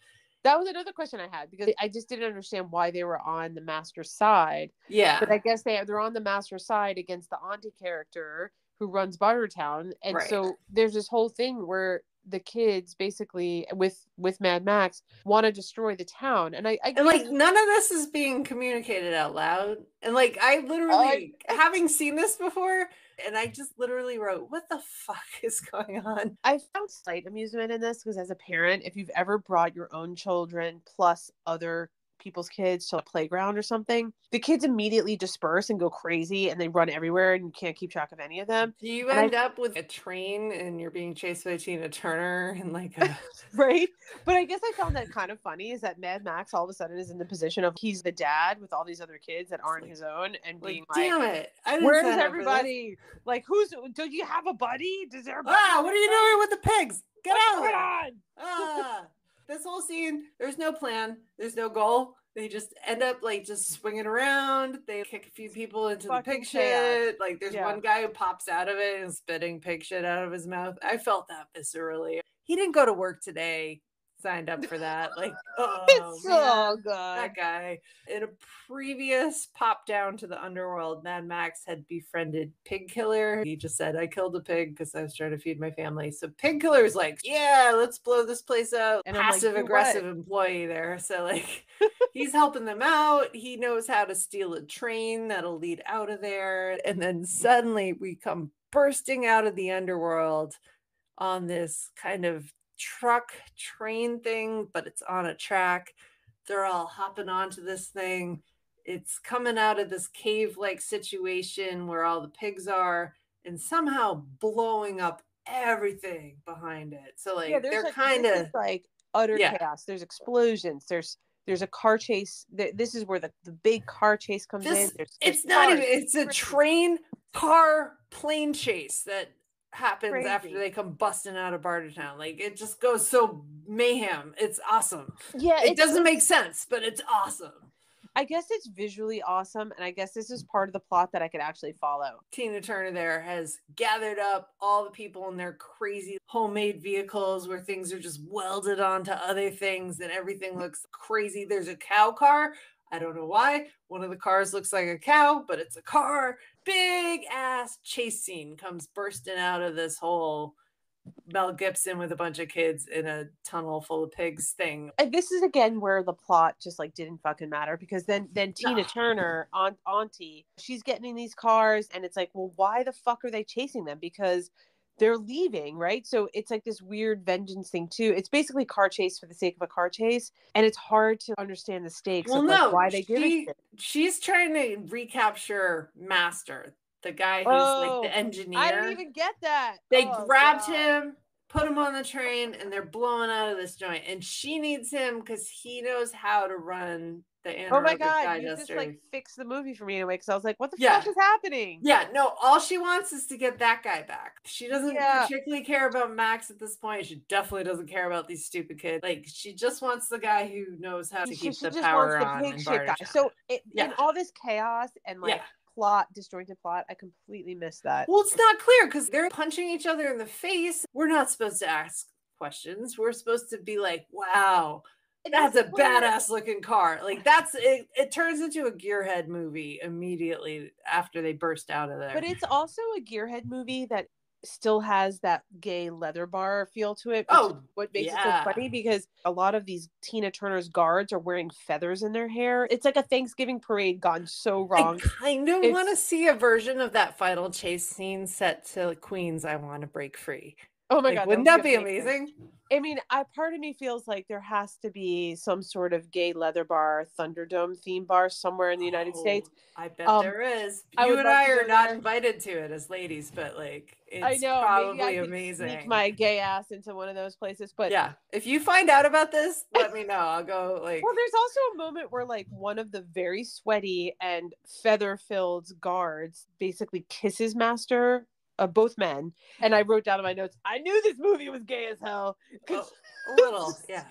That was another question i had because i just didn't understand why they were on the master side.
Yeah.
But i guess they, they're on the master side against the auntie character who runs bartertown and right. so there's this whole thing where the kids basically with with Mad Max want to destroy the town, and I, I
and like none of this is being communicated out loud, and like I literally I, having seen this before, and I just literally wrote, "What the fuck is going on?"
I found slight amusement in this because as a parent, if you've ever brought your own children plus other people's kids to a playground or something, the kids immediately disperse and go crazy and they run everywhere and you can't keep track of any of them.
Do you end I, up with a train and you're being chased by Tina Turner and like a...
right? But I guess I found that kind of funny is that Mad Max all of a sudden is in the position of he's the dad with all these other kids that aren't like, his own and being like,
damn it,
where's everybody? Like who's do you have a buddy? Does there
Ah, what are you doing with the pigs? Get What's out! Going on? Ah this whole scene, there's no plan, there's no goal. They just end up like just swinging around. They kick a few people into Fucking the pig shit. Like there's yeah. one guy who pops out of it and spitting pig shit out of his mouth. I felt that viscerally. He didn't go to work today signed up for that. Like, oh, it's so good. That guy. In a previous pop down to the underworld, Mad Max had befriended Pig Killer. He just said, I killed a pig because I was trying to feed my family. So Pig Killer's like, yeah, let's blow this place out. And Passive like, aggressive what? employee there. So, like, he's helping them out. He knows how to steal a train that'll lead out of there. And then suddenly we come bursting out of the underworld on this kind of truck train thing, but it's on a track. They're all hopping onto this thing. It's coming out of this cave like situation where all the pigs are and somehow blowing up everything behind it. So like yeah, they're like, kind of
like utter yeah. chaos. There's explosions. There's there's a car chase. This is where the, the big car chase comes this, in. There's,
there's it's not even. It's a train, car, plane chase that happens Crazy. after they come busting out of Bartertown. Like it just goes so mayhem. It's awesome. Yeah, it doesn't make sense, but it's awesome.
I guess it's visually awesome, and I guess this is part of the plot that I could actually follow.
Tina Turner there has gathered up all the people in their crazy homemade vehicles where things are just welded onto other things and everything looks crazy. There's a cow car. I don't know why. One of the cars looks like a cow, but it's a car. Big ass chase scene comes bursting out of this whole Mel Gibson with a bunch of kids in a tunnel full of pigs thing.
And this is again where the plot just like didn't fucking matter because then then Tina Turner, aunt auntie, she's getting in these cars and it's like, well, why the fuck are they chasing them? Because they're leaving, right? So it's like this weird vengeance thing too. It's basically car chase for the sake of a car chase, and it's hard to understand the stakes well, of like, no, why they give it.
She's trying to recapture Master the guy who's oh, like the engineer. I
didn't even get that.
They oh, grabbed God. him, put him on the train, and they're blowing out of this joint. And she needs him because he knows how to run the Oh my God! You just
like fix the movie for me anyway. Because I was like, what the yeah. fuck is happening?
Yeah, no. All she wants is to get that guy back. She doesn't yeah. particularly care about Max at this point. She definitely doesn't care about these stupid kids. Like she just wants the guy who knows how to she, keep she the power on. The pig shit guy.
So it, yeah. in all this chaos and like plot, disjointed plot. I completely missed that.
Well, it's not clear because they're punching each other in the face. We're not supposed to ask questions. We're supposed to be like, wow, that's a badass looking car. Like that's it, it turns into a gearhead movie immediately after they burst out of there.
But it's also a gearhead movie that still has that gay leather bar feel to it. Oh, what makes yeah. it so funny because a lot of these Tina Turner's guards are wearing feathers in their hair. It's like a Thanksgiving parade gone so wrong.
I kind of want to see a version of that final chase scene set to Queen's "I Want to Break Free."
Oh my like, god,
wouldn't that, be amazing?
I mean, I part of me feels like there has to be some sort of gay leather bar, Thunderdome theme bar somewhere in the United oh, States.
I bet um, there is. You and I are not there. invited to it as ladies, but like it's I know, probably amazing.
Sneak my gay ass into one of those places, but
yeah, if you find out about this, let me know. I'll go. Like,
well, there's also a moment where like one of the very sweaty and feather-filled guards basically kisses Master uh, both men, and I wrote down in my notes, I knew this movie was gay as hell.
Oh, a little, yeah.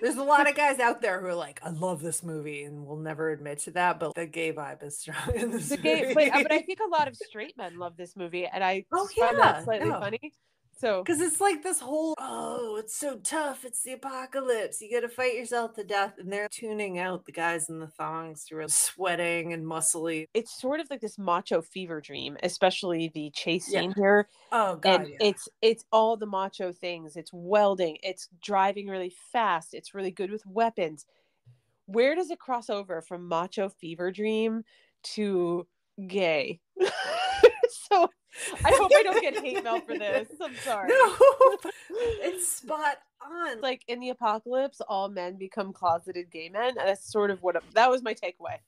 There's a lot of guys out there who are like, I love this movie and will never admit to that, but the gay vibe is strong in this the gay,
movie. But, but I think a lot of straight men love this movie, and I oh, yeah, that slightly no. funny. So,
because it's like this whole, oh, it's so tough. It's the apocalypse. You got to fight yourself to death. And they're tuning out the guys in the thongs who are sweating and muscly.
It's sort of like this macho fever dream, especially the chase scene yeah. here.
Oh, God. And
yeah. it's, it's all the macho things. It's welding, it's driving really fast, it's really good with weapons. Where does it cross over from macho fever dream to gay? so I hope I don't get hate mail for this. I'm sorry. No,
it's spot on.
Like in the apocalypse, all men become closeted gay men. And that's sort of what that was my takeaway.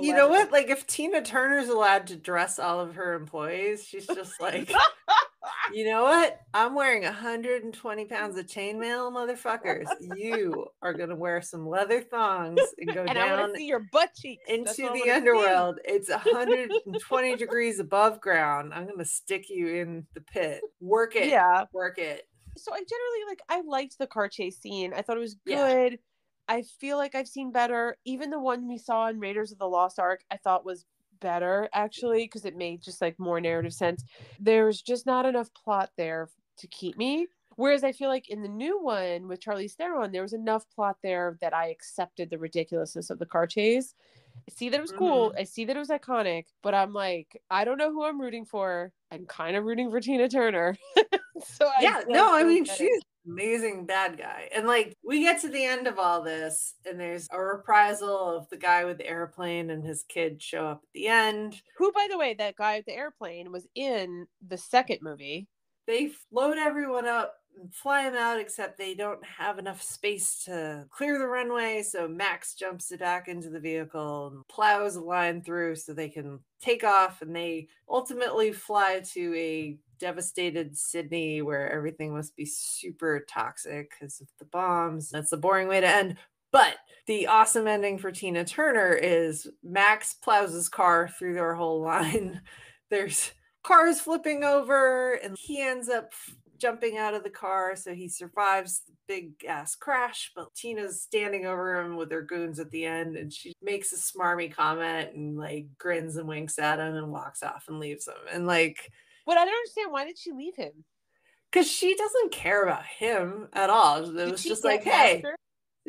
You know what? Like if Tina Turner's allowed to dress all of her employees, she's just like you know what? I'm wearing 120 pounds of chainmail, motherfuckers. You are gonna wear some leather thongs and go and down
see your butt cheeks
into the underworld. See. It's 120 degrees above ground. I'm gonna stick you in the pit. Work it. Yeah, work it.
So I generally like. I liked the car chase scene. I thought it was good. Yeah. I feel like I've seen better. Even the one we saw in Raiders of the Lost Ark, I thought was better actually because it made just like more narrative sense. There's just not enough plot there to keep me. Whereas I feel like in the new one with Charlize Theron, there was enough plot there that I accepted the ridiculousness of the car chase. I see that it was cool. Mm-hmm. I see that it was iconic, but I'm like, I don't know who I'm rooting for. I'm kind of rooting for Tina Turner.
so yeah, I no, I mean she's amazing bad guy. And like we get to the end of all this, and there's a reprisal of the guy with the airplane and his kid show up at the end.
Who, by the way, that guy with the airplane was in the second movie.
They float everyone up and fly them out, except they don't have enough space to clear the runway. So Max jumps it back into the vehicle and plows a line through so they can take off. And they ultimately fly to a devastated Sydney where everything must be super toxic because of the bombs. That's a boring way to end. But the awesome ending for Tina Turner is Max plows his car through their whole line. There's cars flipping over, and he ends up jumping out of the car, so he survives the big ass crash. But Tina's standing over him with her goons at the end, and she makes a smarmy comment and like grins and winks at him and walks off and leaves him. And like,
but I don't understand why did she leave him?
Because she doesn't care about him at all. It did was just like, hey.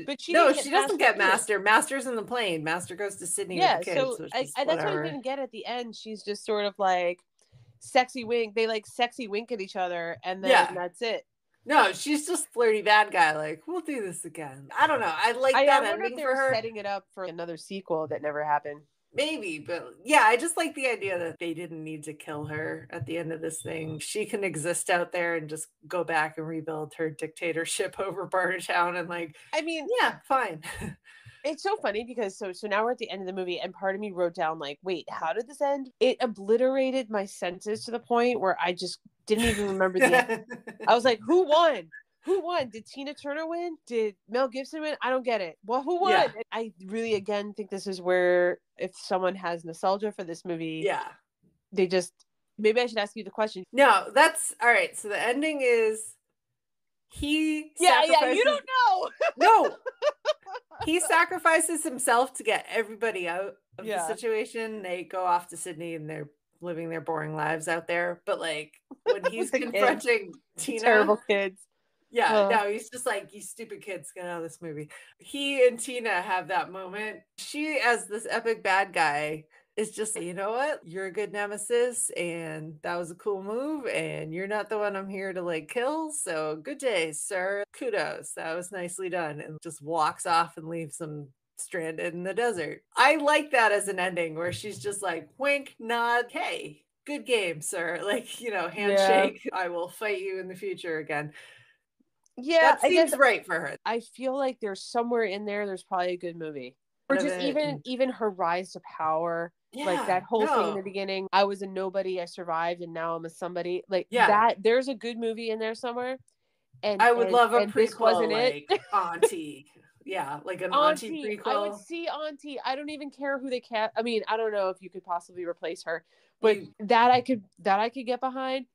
But she no, she doesn't get Master. Master's in the plane. Master goes to Sydney. Yeah, kids, so
I, I, that's what I didn't get at the end. She's just sort of like, sexy wink. They like sexy wink at each other, and then yeah. that's it.
No, she's just flirty bad guy. Like we'll do this again. I don't know. I like I, that I ending for her.
Setting it up for another sequel that never happened.
Maybe, but yeah, I just like the idea that they didn't need to kill her at the end of this thing. She can exist out there and just go back and rebuild her dictatorship over Bartertown and like
I mean,
yeah, fine.
it's so funny because so so now we're at the end of the movie and part of me wrote down like wait how did this end? It obliterated my senses to the point where i just didn't even remember the end. I was like who won? Who won? Did tina turner win? Did mel gibson win? I don't get it. Well who won? Yeah. i really again think this is where if someone has nostalgia for this movie
yeah
they just maybe i should ask you the question
no that's all right so the ending is he
yeah yeah you don't know
no he sacrifices himself to get everybody out of yeah. the situation. They go off to Sydney and they're living their boring lives out there. But like when he's confronting Tina,
terrible kids.
Yeah, no, he's just like, you stupid kids, get out of this movie. He and Tina have that moment. She, as this epic bad guy, is just you know what you're a good nemesis and that was a cool move and you're not the one i'm here to like kill so good day sir kudos that was nicely done and just walks off and leaves them stranded in the desert i like that as an ending where she's just like wink nod hey good game sir like you know handshake yeah. i will fight you in the future again
yeah
that seems right for her.
I feel like there's somewhere in there there's probably a good movie. Or just even even her rise to power yeah, like that whole no. thing in the beginning i was a nobody i survived and now i'm a somebody like yeah. that there's a good movie in there somewhere
and i would and, love a prequel wasn't like it. auntie. Yeah like an auntie, auntie prequel
i would see auntie i don't even care who they cast i mean i don't know if you could possibly replace her but you, that i could that i could get behind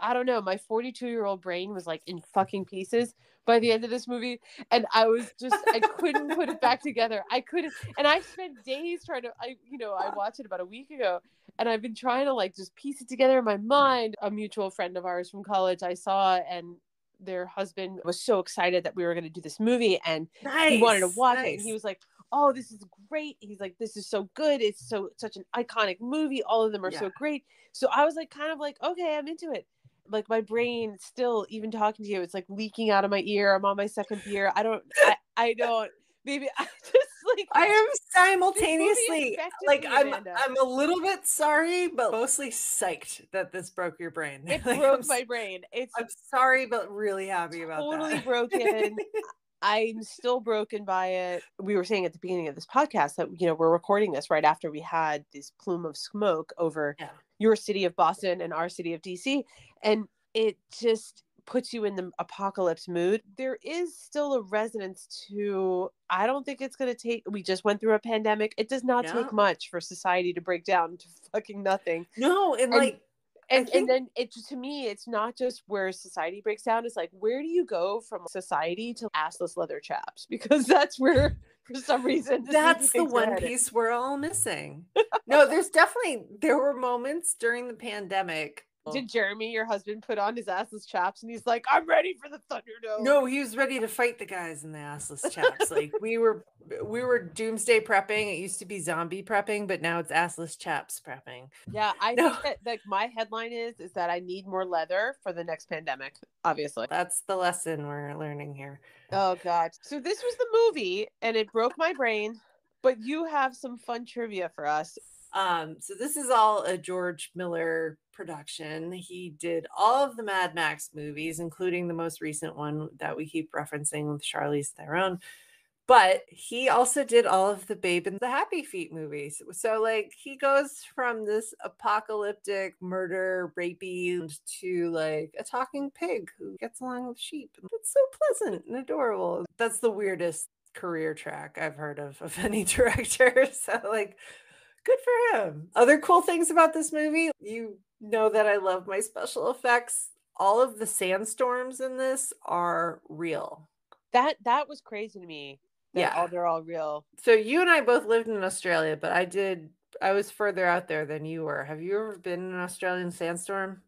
I don't know, my 42 year old brain was like in fucking pieces by the end of this movie. And I was just, I couldn't put it back together. I couldn't. And I spent days trying to, I, you know, I watched it about a week ago and I've been trying to like just piece it together in my mind. A mutual friend of ours from college I saw and their husband was so excited that we were going to do this movie and nice, he wanted to watch nice. it. And he was like, oh this is great he's like this is so good it's so such an iconic movie all of them are yeah. so great so i was like kind of like okay i'm into it like my brain still even talking to you it's like leaking out of my ear. I'm on my second beer. I don't i, I don't maybe i just like
i am simultaneously like i'm i'm a little bit sorry but mostly psyched that this broke your brain.
It
like,
broke I'm, my brain. It's
i'm sorry but really happy about
totally
that.
broken. I'm still broken by it. We were saying at the beginning of this podcast that you know we're recording this right after we had this plume of smoke over yeah. Your city of Boston and our city of DC, and it just puts you in the apocalypse mood. There is still a resonance to. I don't think it's going to take. We just went through a pandemic. It does not no. take much for society to break down to fucking nothing.
No, and, and like
and think... and then it to me it's not just where society breaks down it's like where do you go from society to assless leather chaps? Because that's where for some reason
that's the one piece we're all missing. No there's definitely there were moments during the pandemic
did Jeremy, your husband, put on his assless chaps and he's like, I'm ready for the Thunderdome?
No, he was ready to fight the guys in the assless chaps. like we were we were doomsday prepping. It used to be zombie prepping, but now it's assless chaps prepping.
Yeah, I no. think that like my headline is is that I need more leather for the next pandemic, obviously.
That's the lesson we're learning here.
Oh god. So this was the movie and it broke my brain, but you have some fun trivia for us.
Um, so this is all a George Miller production. He did all of the Mad Max movies, including the most recent one that we keep referencing with Charlize Theron. But he also did all of the Babe and the Happy Feet movies. So, like, he goes from this apocalyptic murder, rapey, to like a talking pig who gets along with sheep. It's so pleasant and adorable. That's the weirdest career track I've heard of of any director. So, like, good for him. Other cool things about this movie, you know that I love my special effects. All of the sandstorms in this are real.
That that was crazy to me. yeah, all they're all real.
So you and I both lived in Australia, but I did I was further out there than you were. Have you ever been in an Australian sandstorm?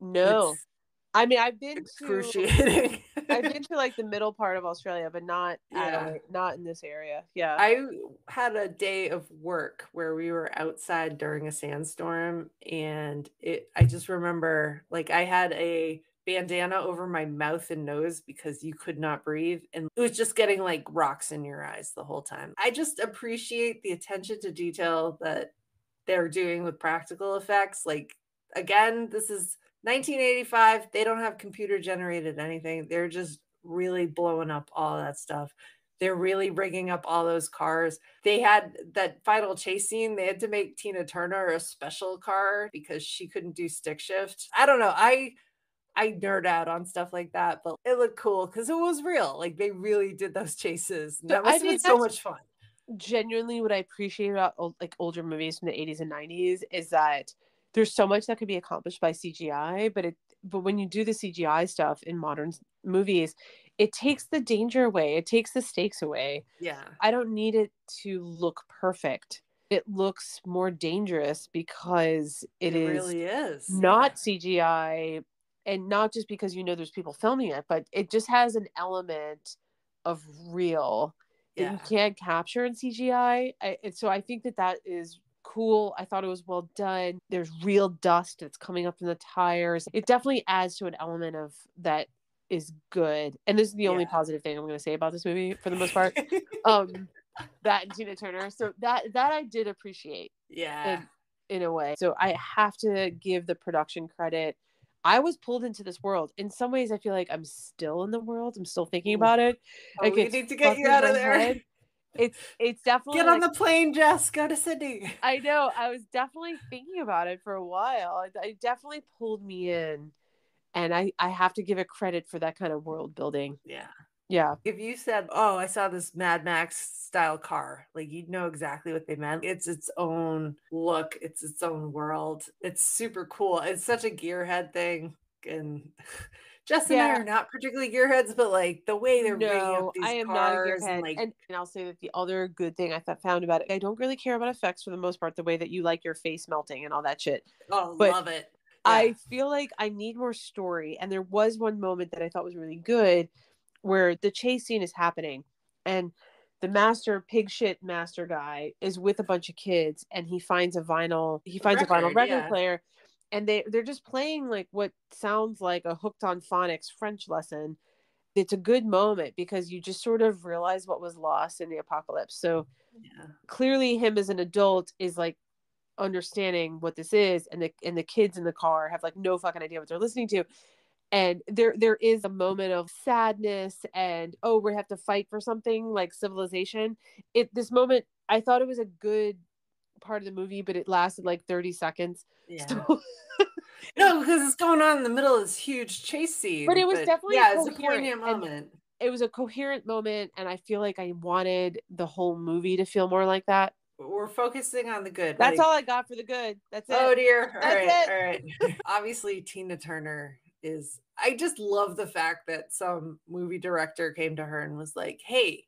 No. It's I mean, I've been excruciating. To, I've been to like the middle part of Australia, but not uh, yeah. not in this area. Yeah.
I had a day of work where we were outside during a sandstorm and it I just remember like I had a bandana over my mouth and nose because you could not breathe and it was just getting like rocks in your eyes the whole time. I just appreciate the attention to detail that they're doing with practical effects like again this is 1985, they don't have computer generated anything. They're just really blowing up all that stuff. They're really rigging up all those cars. They had that final chase scene. They had to make Tina Turner a special car because she couldn't do stick shift. I don't know. I I nerd out on stuff like that, but it looked cool because it was real. Like they really did those chases. That must have been so much fun.
Genuinely, what I appreciate about old, like older movies from the 80s and 90s is that there's so much that could be accomplished by CGI, but it but when you do the CGI stuff in modern movies, it takes the danger away. It takes the stakes away.
Yeah.
I don't need it to look perfect. It looks more dangerous because it, it is
really is
not yeah. CGI and not just because you know there's people filming it, but it just has an element of real that you can't capture in CGI. I, so I think that that is cool. I thought it was well done. There's real dust that's coming up from the tires. It definitely adds to an element of that is good. And this is the yeah. only positive thing I'm going to say about this movie for the most part. um that and Tina Turner. So that that I did appreciate.
Yeah.
In, in a way. So I have to give the production credit. I was pulled into this world. In some ways, I feel like I'm still in the world. I'm still thinking about it.
Oh, like we need to get you out of there. Head
it's it's definitely
get on like, the plane, Jess. Go to Sydney.
I know. I was definitely thinking about it for a while. It, it definitely pulled me in, and I I have to give it credit for that kind of world building.
Yeah.
Yeah.
If you said, "Oh, I saw this Mad Max style car," like you'd know exactly what they meant. It's its own look. It's its own world. It's super cool. It's such a gearhead thing, and Jess and yeah. I are not particularly gearheads, but like the way they're no, I am not a gearhead.
And,
like...
and, and I'll say that the other good thing I found about it, I don't really care about effects for the most part, the way that you like your face melting and all that shit.
Oh, but love it.
Yeah. I feel like I need more story. And there was one moment that I thought was really good where the chase scene is happening and the master pig shit master guy is with a bunch of kids and he finds a vinyl he finds record, a vinyl record yeah. player and they they're just playing like what sounds like a hooked on phonics french lesson. It's a good moment because you just sort of realize what was lost in the apocalypse. So yeah. clearly him as an adult is like understanding what this is and the and the kids in the car have like no fucking idea what they're listening to. And there there is a moment of sadness and oh we have to fight for something like civilization. It this moment i thought it was a good part of the movie but it lasted like 30 seconds
yeah. So... no, because it's going on in the middle of this huge chase scene.
But it was but, definitely
yeah, it's a poignant moment.
It was a coherent moment, and I feel like I wanted the whole movie to feel more like that.
We're focusing on the good.
That's like... all I got for the good. That's it.
Oh dear. All That's right, it. all right. Obviously, Tina Turner is. I just love the fact that some movie director came to her and was like, "Hey,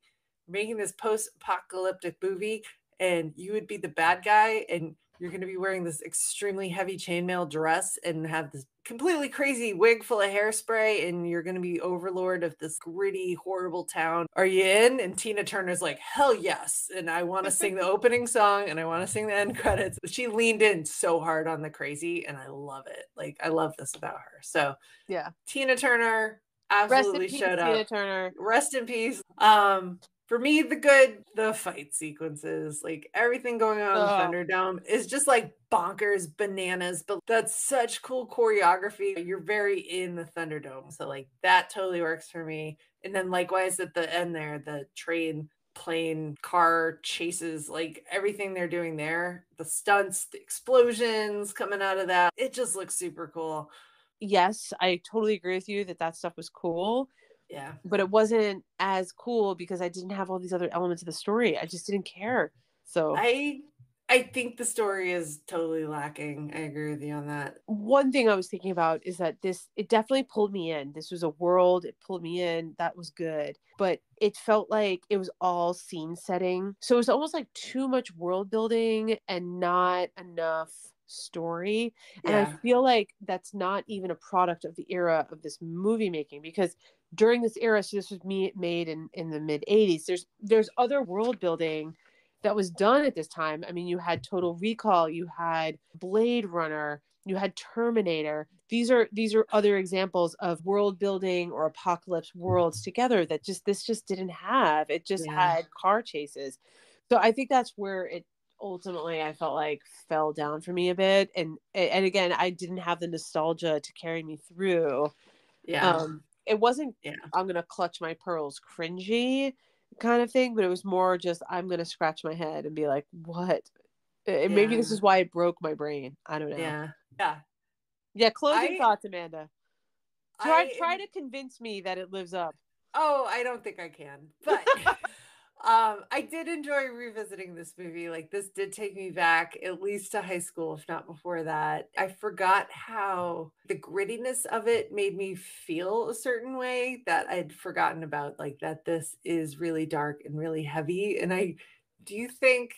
making this post-apocalyptic movie, and you would be the bad guy, and you're going to be wearing this extremely heavy chainmail dress and have this completely crazy wig full of hairspray and you're going to be overlord of this gritty horrible town. Are you in? And tina turner's like hell yes and i want to sing the opening song and i want to sing the end credits. She leaned in so hard on the crazy and i love it. Like i love this about her. So
yeah.
Tina turner absolutely
peace,
showed up.
Tina turner.
Rest in peace. Um for me, the good, the fight sequences, like everything going on oh. in Thunderdome is just like bonkers, bananas, but that's such cool choreography. You're very in the Thunderdome. So, like, that totally works for me. And then, likewise, at the end there, the train, plane, car chases, like everything they're doing there, the stunts, the explosions coming out of that, it just looks super cool.
Yes, I totally agree with you that that stuff was cool
yeah.
But it wasn't as cool because I didn't have all these other elements of the story. I just didn't care. So
I I think the story is totally lacking. I agree with you on that.
One thing I was thinking about is that this it definitely pulled me in. This was a world, it pulled me in. That was good. But it felt like it was all scene setting. So it was almost like too much world building and not enough story. And yeah. I feel like that's not even a product of the era of this movie making because during this era, so this was me made in in the mid 80s. There's there's other world building that was done at this time. I mean, you had Total Recall, you had Blade Runner, you had Terminator. These are these are other examples of world building or apocalypse worlds together that just this just didn't have. It just yeah. had car chases. So I think that's where it ultimately I felt like fell down for me a bit. And and again, I didn't have the nostalgia to carry me through.
Yeah. Um,
it wasn't
yeah.
I'm gonna clutch my pearls cringy kind of thing, but it was more just I'm gonna scratch my head and be like, what? And yeah. maybe this is why it broke my brain. I don't know.
Yeah. Yeah.
Yeah. Closing I, thoughts, Amanda. Try I, try to convince me that it lives up.
Oh, I don't think I can. But Um, I did enjoy revisiting this movie. Like this did take me back at least to high school, if not before that. I forgot how the grittiness of it made me feel a certain way that I'd forgotten about, like that this is really dark and really heavy. And I do you think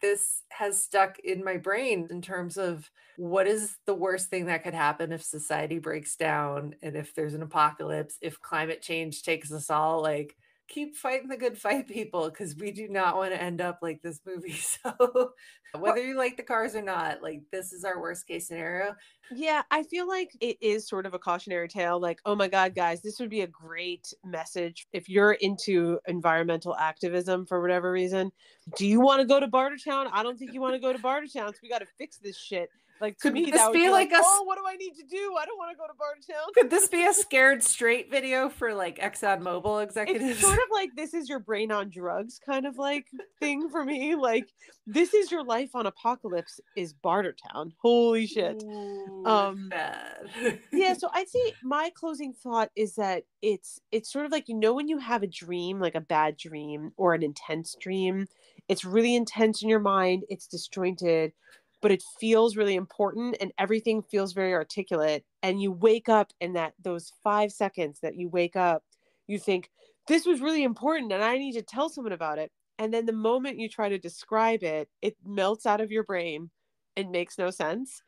this has stuck in my brain in terms of what is the worst thing that could happen if society breaks down and if there's an apocalypse, if climate change takes us all like keep fighting the good fight, people, because we do not want to end up like this movie. So, whether you like the cars or not, like this is our worst case scenario.
Yeah, I feel like it is sort of a cautionary tale. Like, oh my God, guys, this would be a great message if you're into environmental activism for whatever reason. Do you want to go to Bartertown? I don't think you want to go to Bartertown. So we got to fix this shit. Like to Could me, this be like, like, a, oh, what do I need to do? I don't want to go to Bartertown.
Could this be a scared straight video for like Exxon Mobil executives?
It's sort of like this is your brain on drugs kind of like thing for me. Like this is your life on apocalypse is Bartertown. Holy shit.
Ooh, um bad.
yeah, so I'd say my closing thought is that it's it's sort of like you know when you have a dream, like a bad dream or an intense dream, it's really intense in your mind, it's disjointed but it feels really important and everything feels very articulate. And you wake up in that those 5 seconds that you wake up you think this was really important and I need to tell someone about it. And then the moment you try to describe it it melts out of your brain and makes no sense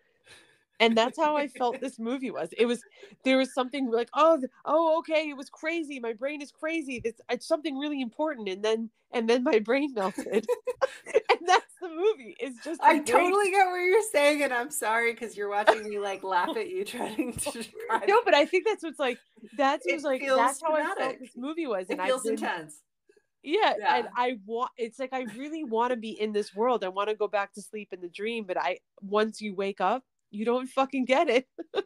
and that's how I felt this movie was. It was there was something like oh oh okay it was crazy. My brain is crazy. It's, it's something really important, and then and then my brain melted, and that's the movie. It's just
I great... totally get what you're saying, and I'm sorry because you're watching me like laugh at you trying to.
No, but I think that's what's like that's what's like that's how I felt this movie was,
and it feels intense.
Yeah, yeah, and I want it's like I really want to be in this world. I want to go back to sleep in the dream, but I once you wake up, you don't fucking get it.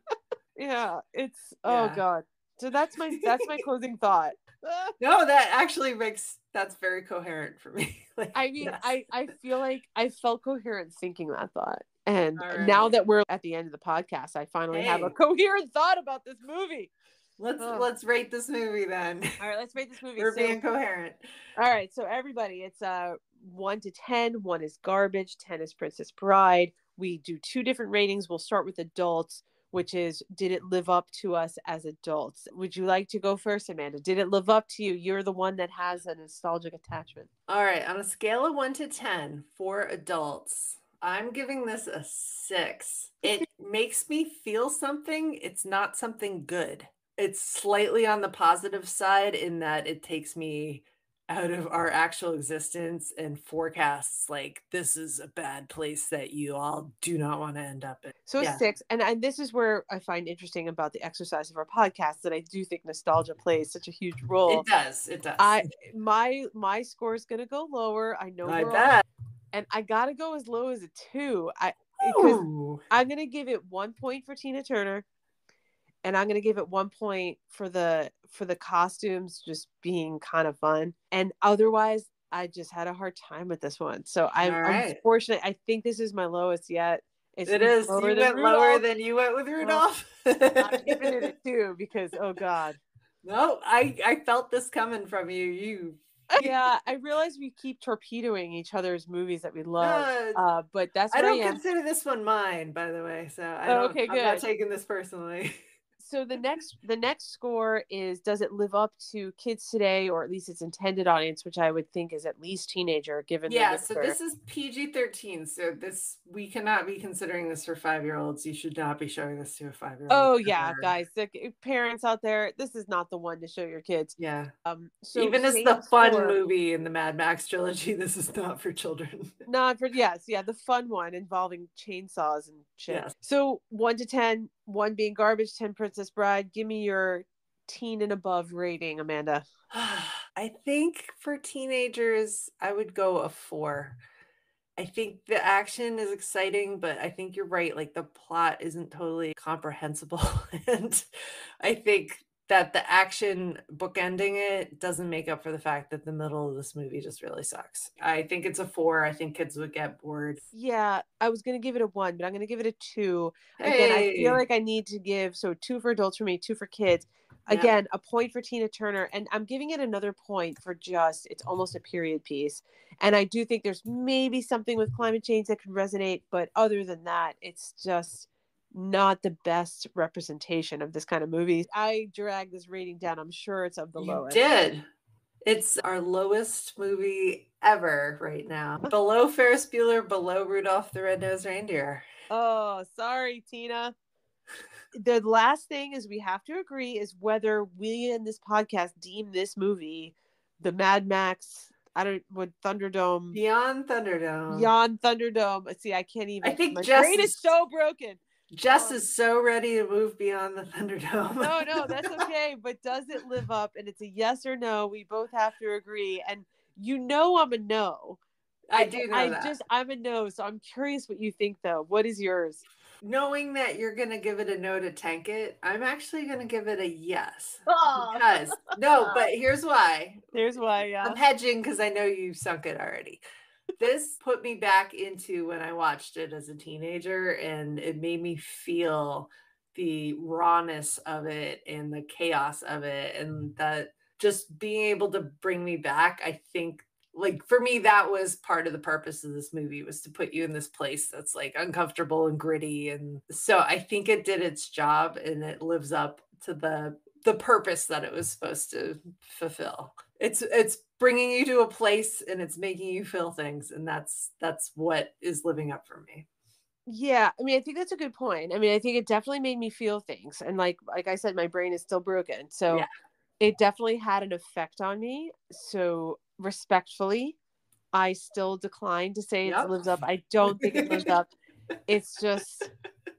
yeah, it's oh yeah. god. So that's my that's my closing thought.
no, that actually makes that's very coherent for me.
like, I mean, yes. I I feel like I felt coherent thinking that thought. And right. now that we're at the end of the podcast, I finally hey. have a coherent thought about this movie.
Let's let's rate this movie then.
All right, let's rate this movie.
We're so, being coherent.
All right, so everybody, it's uh one to ten. One is garbage. Ten is Princess Bride we do two different ratings. We'll start with adults, which is did it live up to us as adults? Would you like to go first, Amanda? Did it live up to you? You're the one that has a nostalgic attachment.
All right. On a scale of one to 10 for adults, I'm giving this a six. It makes me feel something. It's not something good. It's slightly on the positive side in that it takes me out of our actual existence and forecasts like this is a bad place that you all do not want to end up in.
So yeah. six, and, and this is where I find interesting about the exercise of our podcast that I do think nostalgia plays such a huge role.
It does. It does.
I my my score is gonna go lower. I know.
I bet.
and I gotta go as low as a two. I because I'm gonna give it one point for Tina Turner and I'm gonna give it one point for the for the costumes just being kind of fun. And otherwise, I just had a hard time with this one. So I'm right. unfortunate. I think this is my lowest yet.
It's it is. You went Rudolph. lower than you went with Rudolph.
I'm giving it a two because oh god.
No, I I felt this coming from you. You.
yeah, I realize we keep torpedoing each other's movies that we love, uh, uh, but that's
I don't I consider this one mine, by the way. So I oh, okay, good. I'm not taking this personally
so the next the next score is does it live up to kids today or at least its intended audience which i would think is at least teenager given
yeah so this is pg-13 so this we cannot be considering this for five year olds you should not be showing this to a five year old
oh yeah guys the parents out there this is not the one to show your kids.
Yeah. Um so even as the fun score, movie in the mad max trilogy this is not for children.
Not for yes yeah the fun one involving chainsaws and shit. Yes. so one to ten one being garbage 10 princess bride. Give me your teen and above rating amanda.
I think for teenagers i would go a four. I think the action is exciting but i think you're right. Like the plot isn't totally comprehensible. And i think that the action bookending it doesn't make up for the fact that the middle of this movie just really sucks. I think it's a four. I think kids would get bored.
Yeah, I was gonna give it a one, but I'm gonna give it a two. Hey. Again, I feel like I need to give so two for adults for me, two for kids. Again, yeah. a point for Tina Turner, and I'm giving it another point for just it's almost a period piece. And I do think there's maybe something with climate change that could resonate, but other than that, it's just not the best representation of this kind of movie. I drag this rating down. I'm sure it's of the you lowest.
Did. It's our lowest movie ever right now. below Ferris Bueller, below Rudolph the Red-Nosed Reindeer.
Oh, sorry, Tina. the last thing is we have to agree is whether we in this podcast deem this movie the Mad Max I don't what Thunderdome
Beyond Thunderdome
Beyond Thunderdome. See, I can't even. I think my brain is so broken.
Jess um, is so ready to move beyond the Thunderdome.
no, no, that's okay. But does it live up? And it's a yes or no. We both have to agree. And you know I'm a no.
I do know
I
that.
just I'm a no. So I'm curious what you think though. What is yours?
Knowing that you're gonna give it a no to tank it, I'm actually gonna give it a yes. Oh. Because no, but here's why.
Here's why, yeah.
I'm hedging because I know you sunk it already this put me back into when I watched it as a teenager, and it made me feel the rawness of it and the chaos of it, and mm. that just being able to bring me back. I think, like for me, that was part of the purpose of this movie was to put you in this place that's like uncomfortable and gritty, and so I think it did its job, and it lives up to the the purpose that it was supposed to fulfill. It's it's bringing you to a place and it's making you feel things and that's that's what is living up for me.
Yeah i mean i think that's a good point. I mean i think it definitely made me feel things and like like i said my brain is still broken so yeah. it definitely had an effect on me. So respectfully i still decline to say yep. it lives up. I don't think it lives up. It's just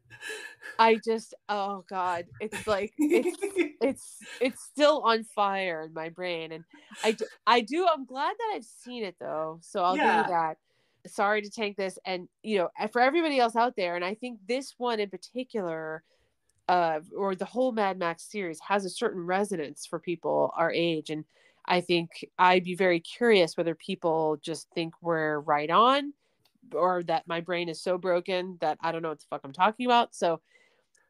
I just oh god, it's like it's it's it's still on fire in my brain, and I I do I'm glad that I've seen it though, so I'll yeah. give you that. Sorry to take this, and you know, for everybody else out there, and I think this one in particular, uh, or the whole Mad Max series has a certain resonance for people our age, and I think I'd be very curious whether people just think we're right on or that my brain is so broken that I don't know what the fuck I'm talking about. So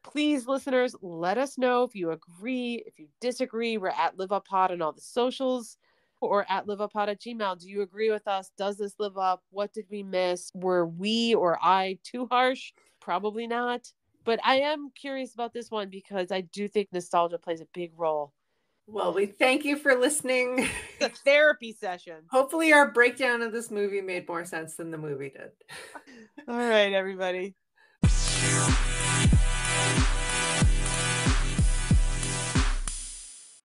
please, listeners, let us know if you agree, if you disagree. We're at Live Up Pod on all the socials or at Live Up at Gmail. Do you agree with us? Does this live up? What did we miss? Were we or I too harsh? Probably not. But I am curious about this one because I do think nostalgia plays a big role
Well, we thank you for listening.
The therapy session.
Hopefully, our breakdown of this movie made more sense than the movie did.
All right, everybody.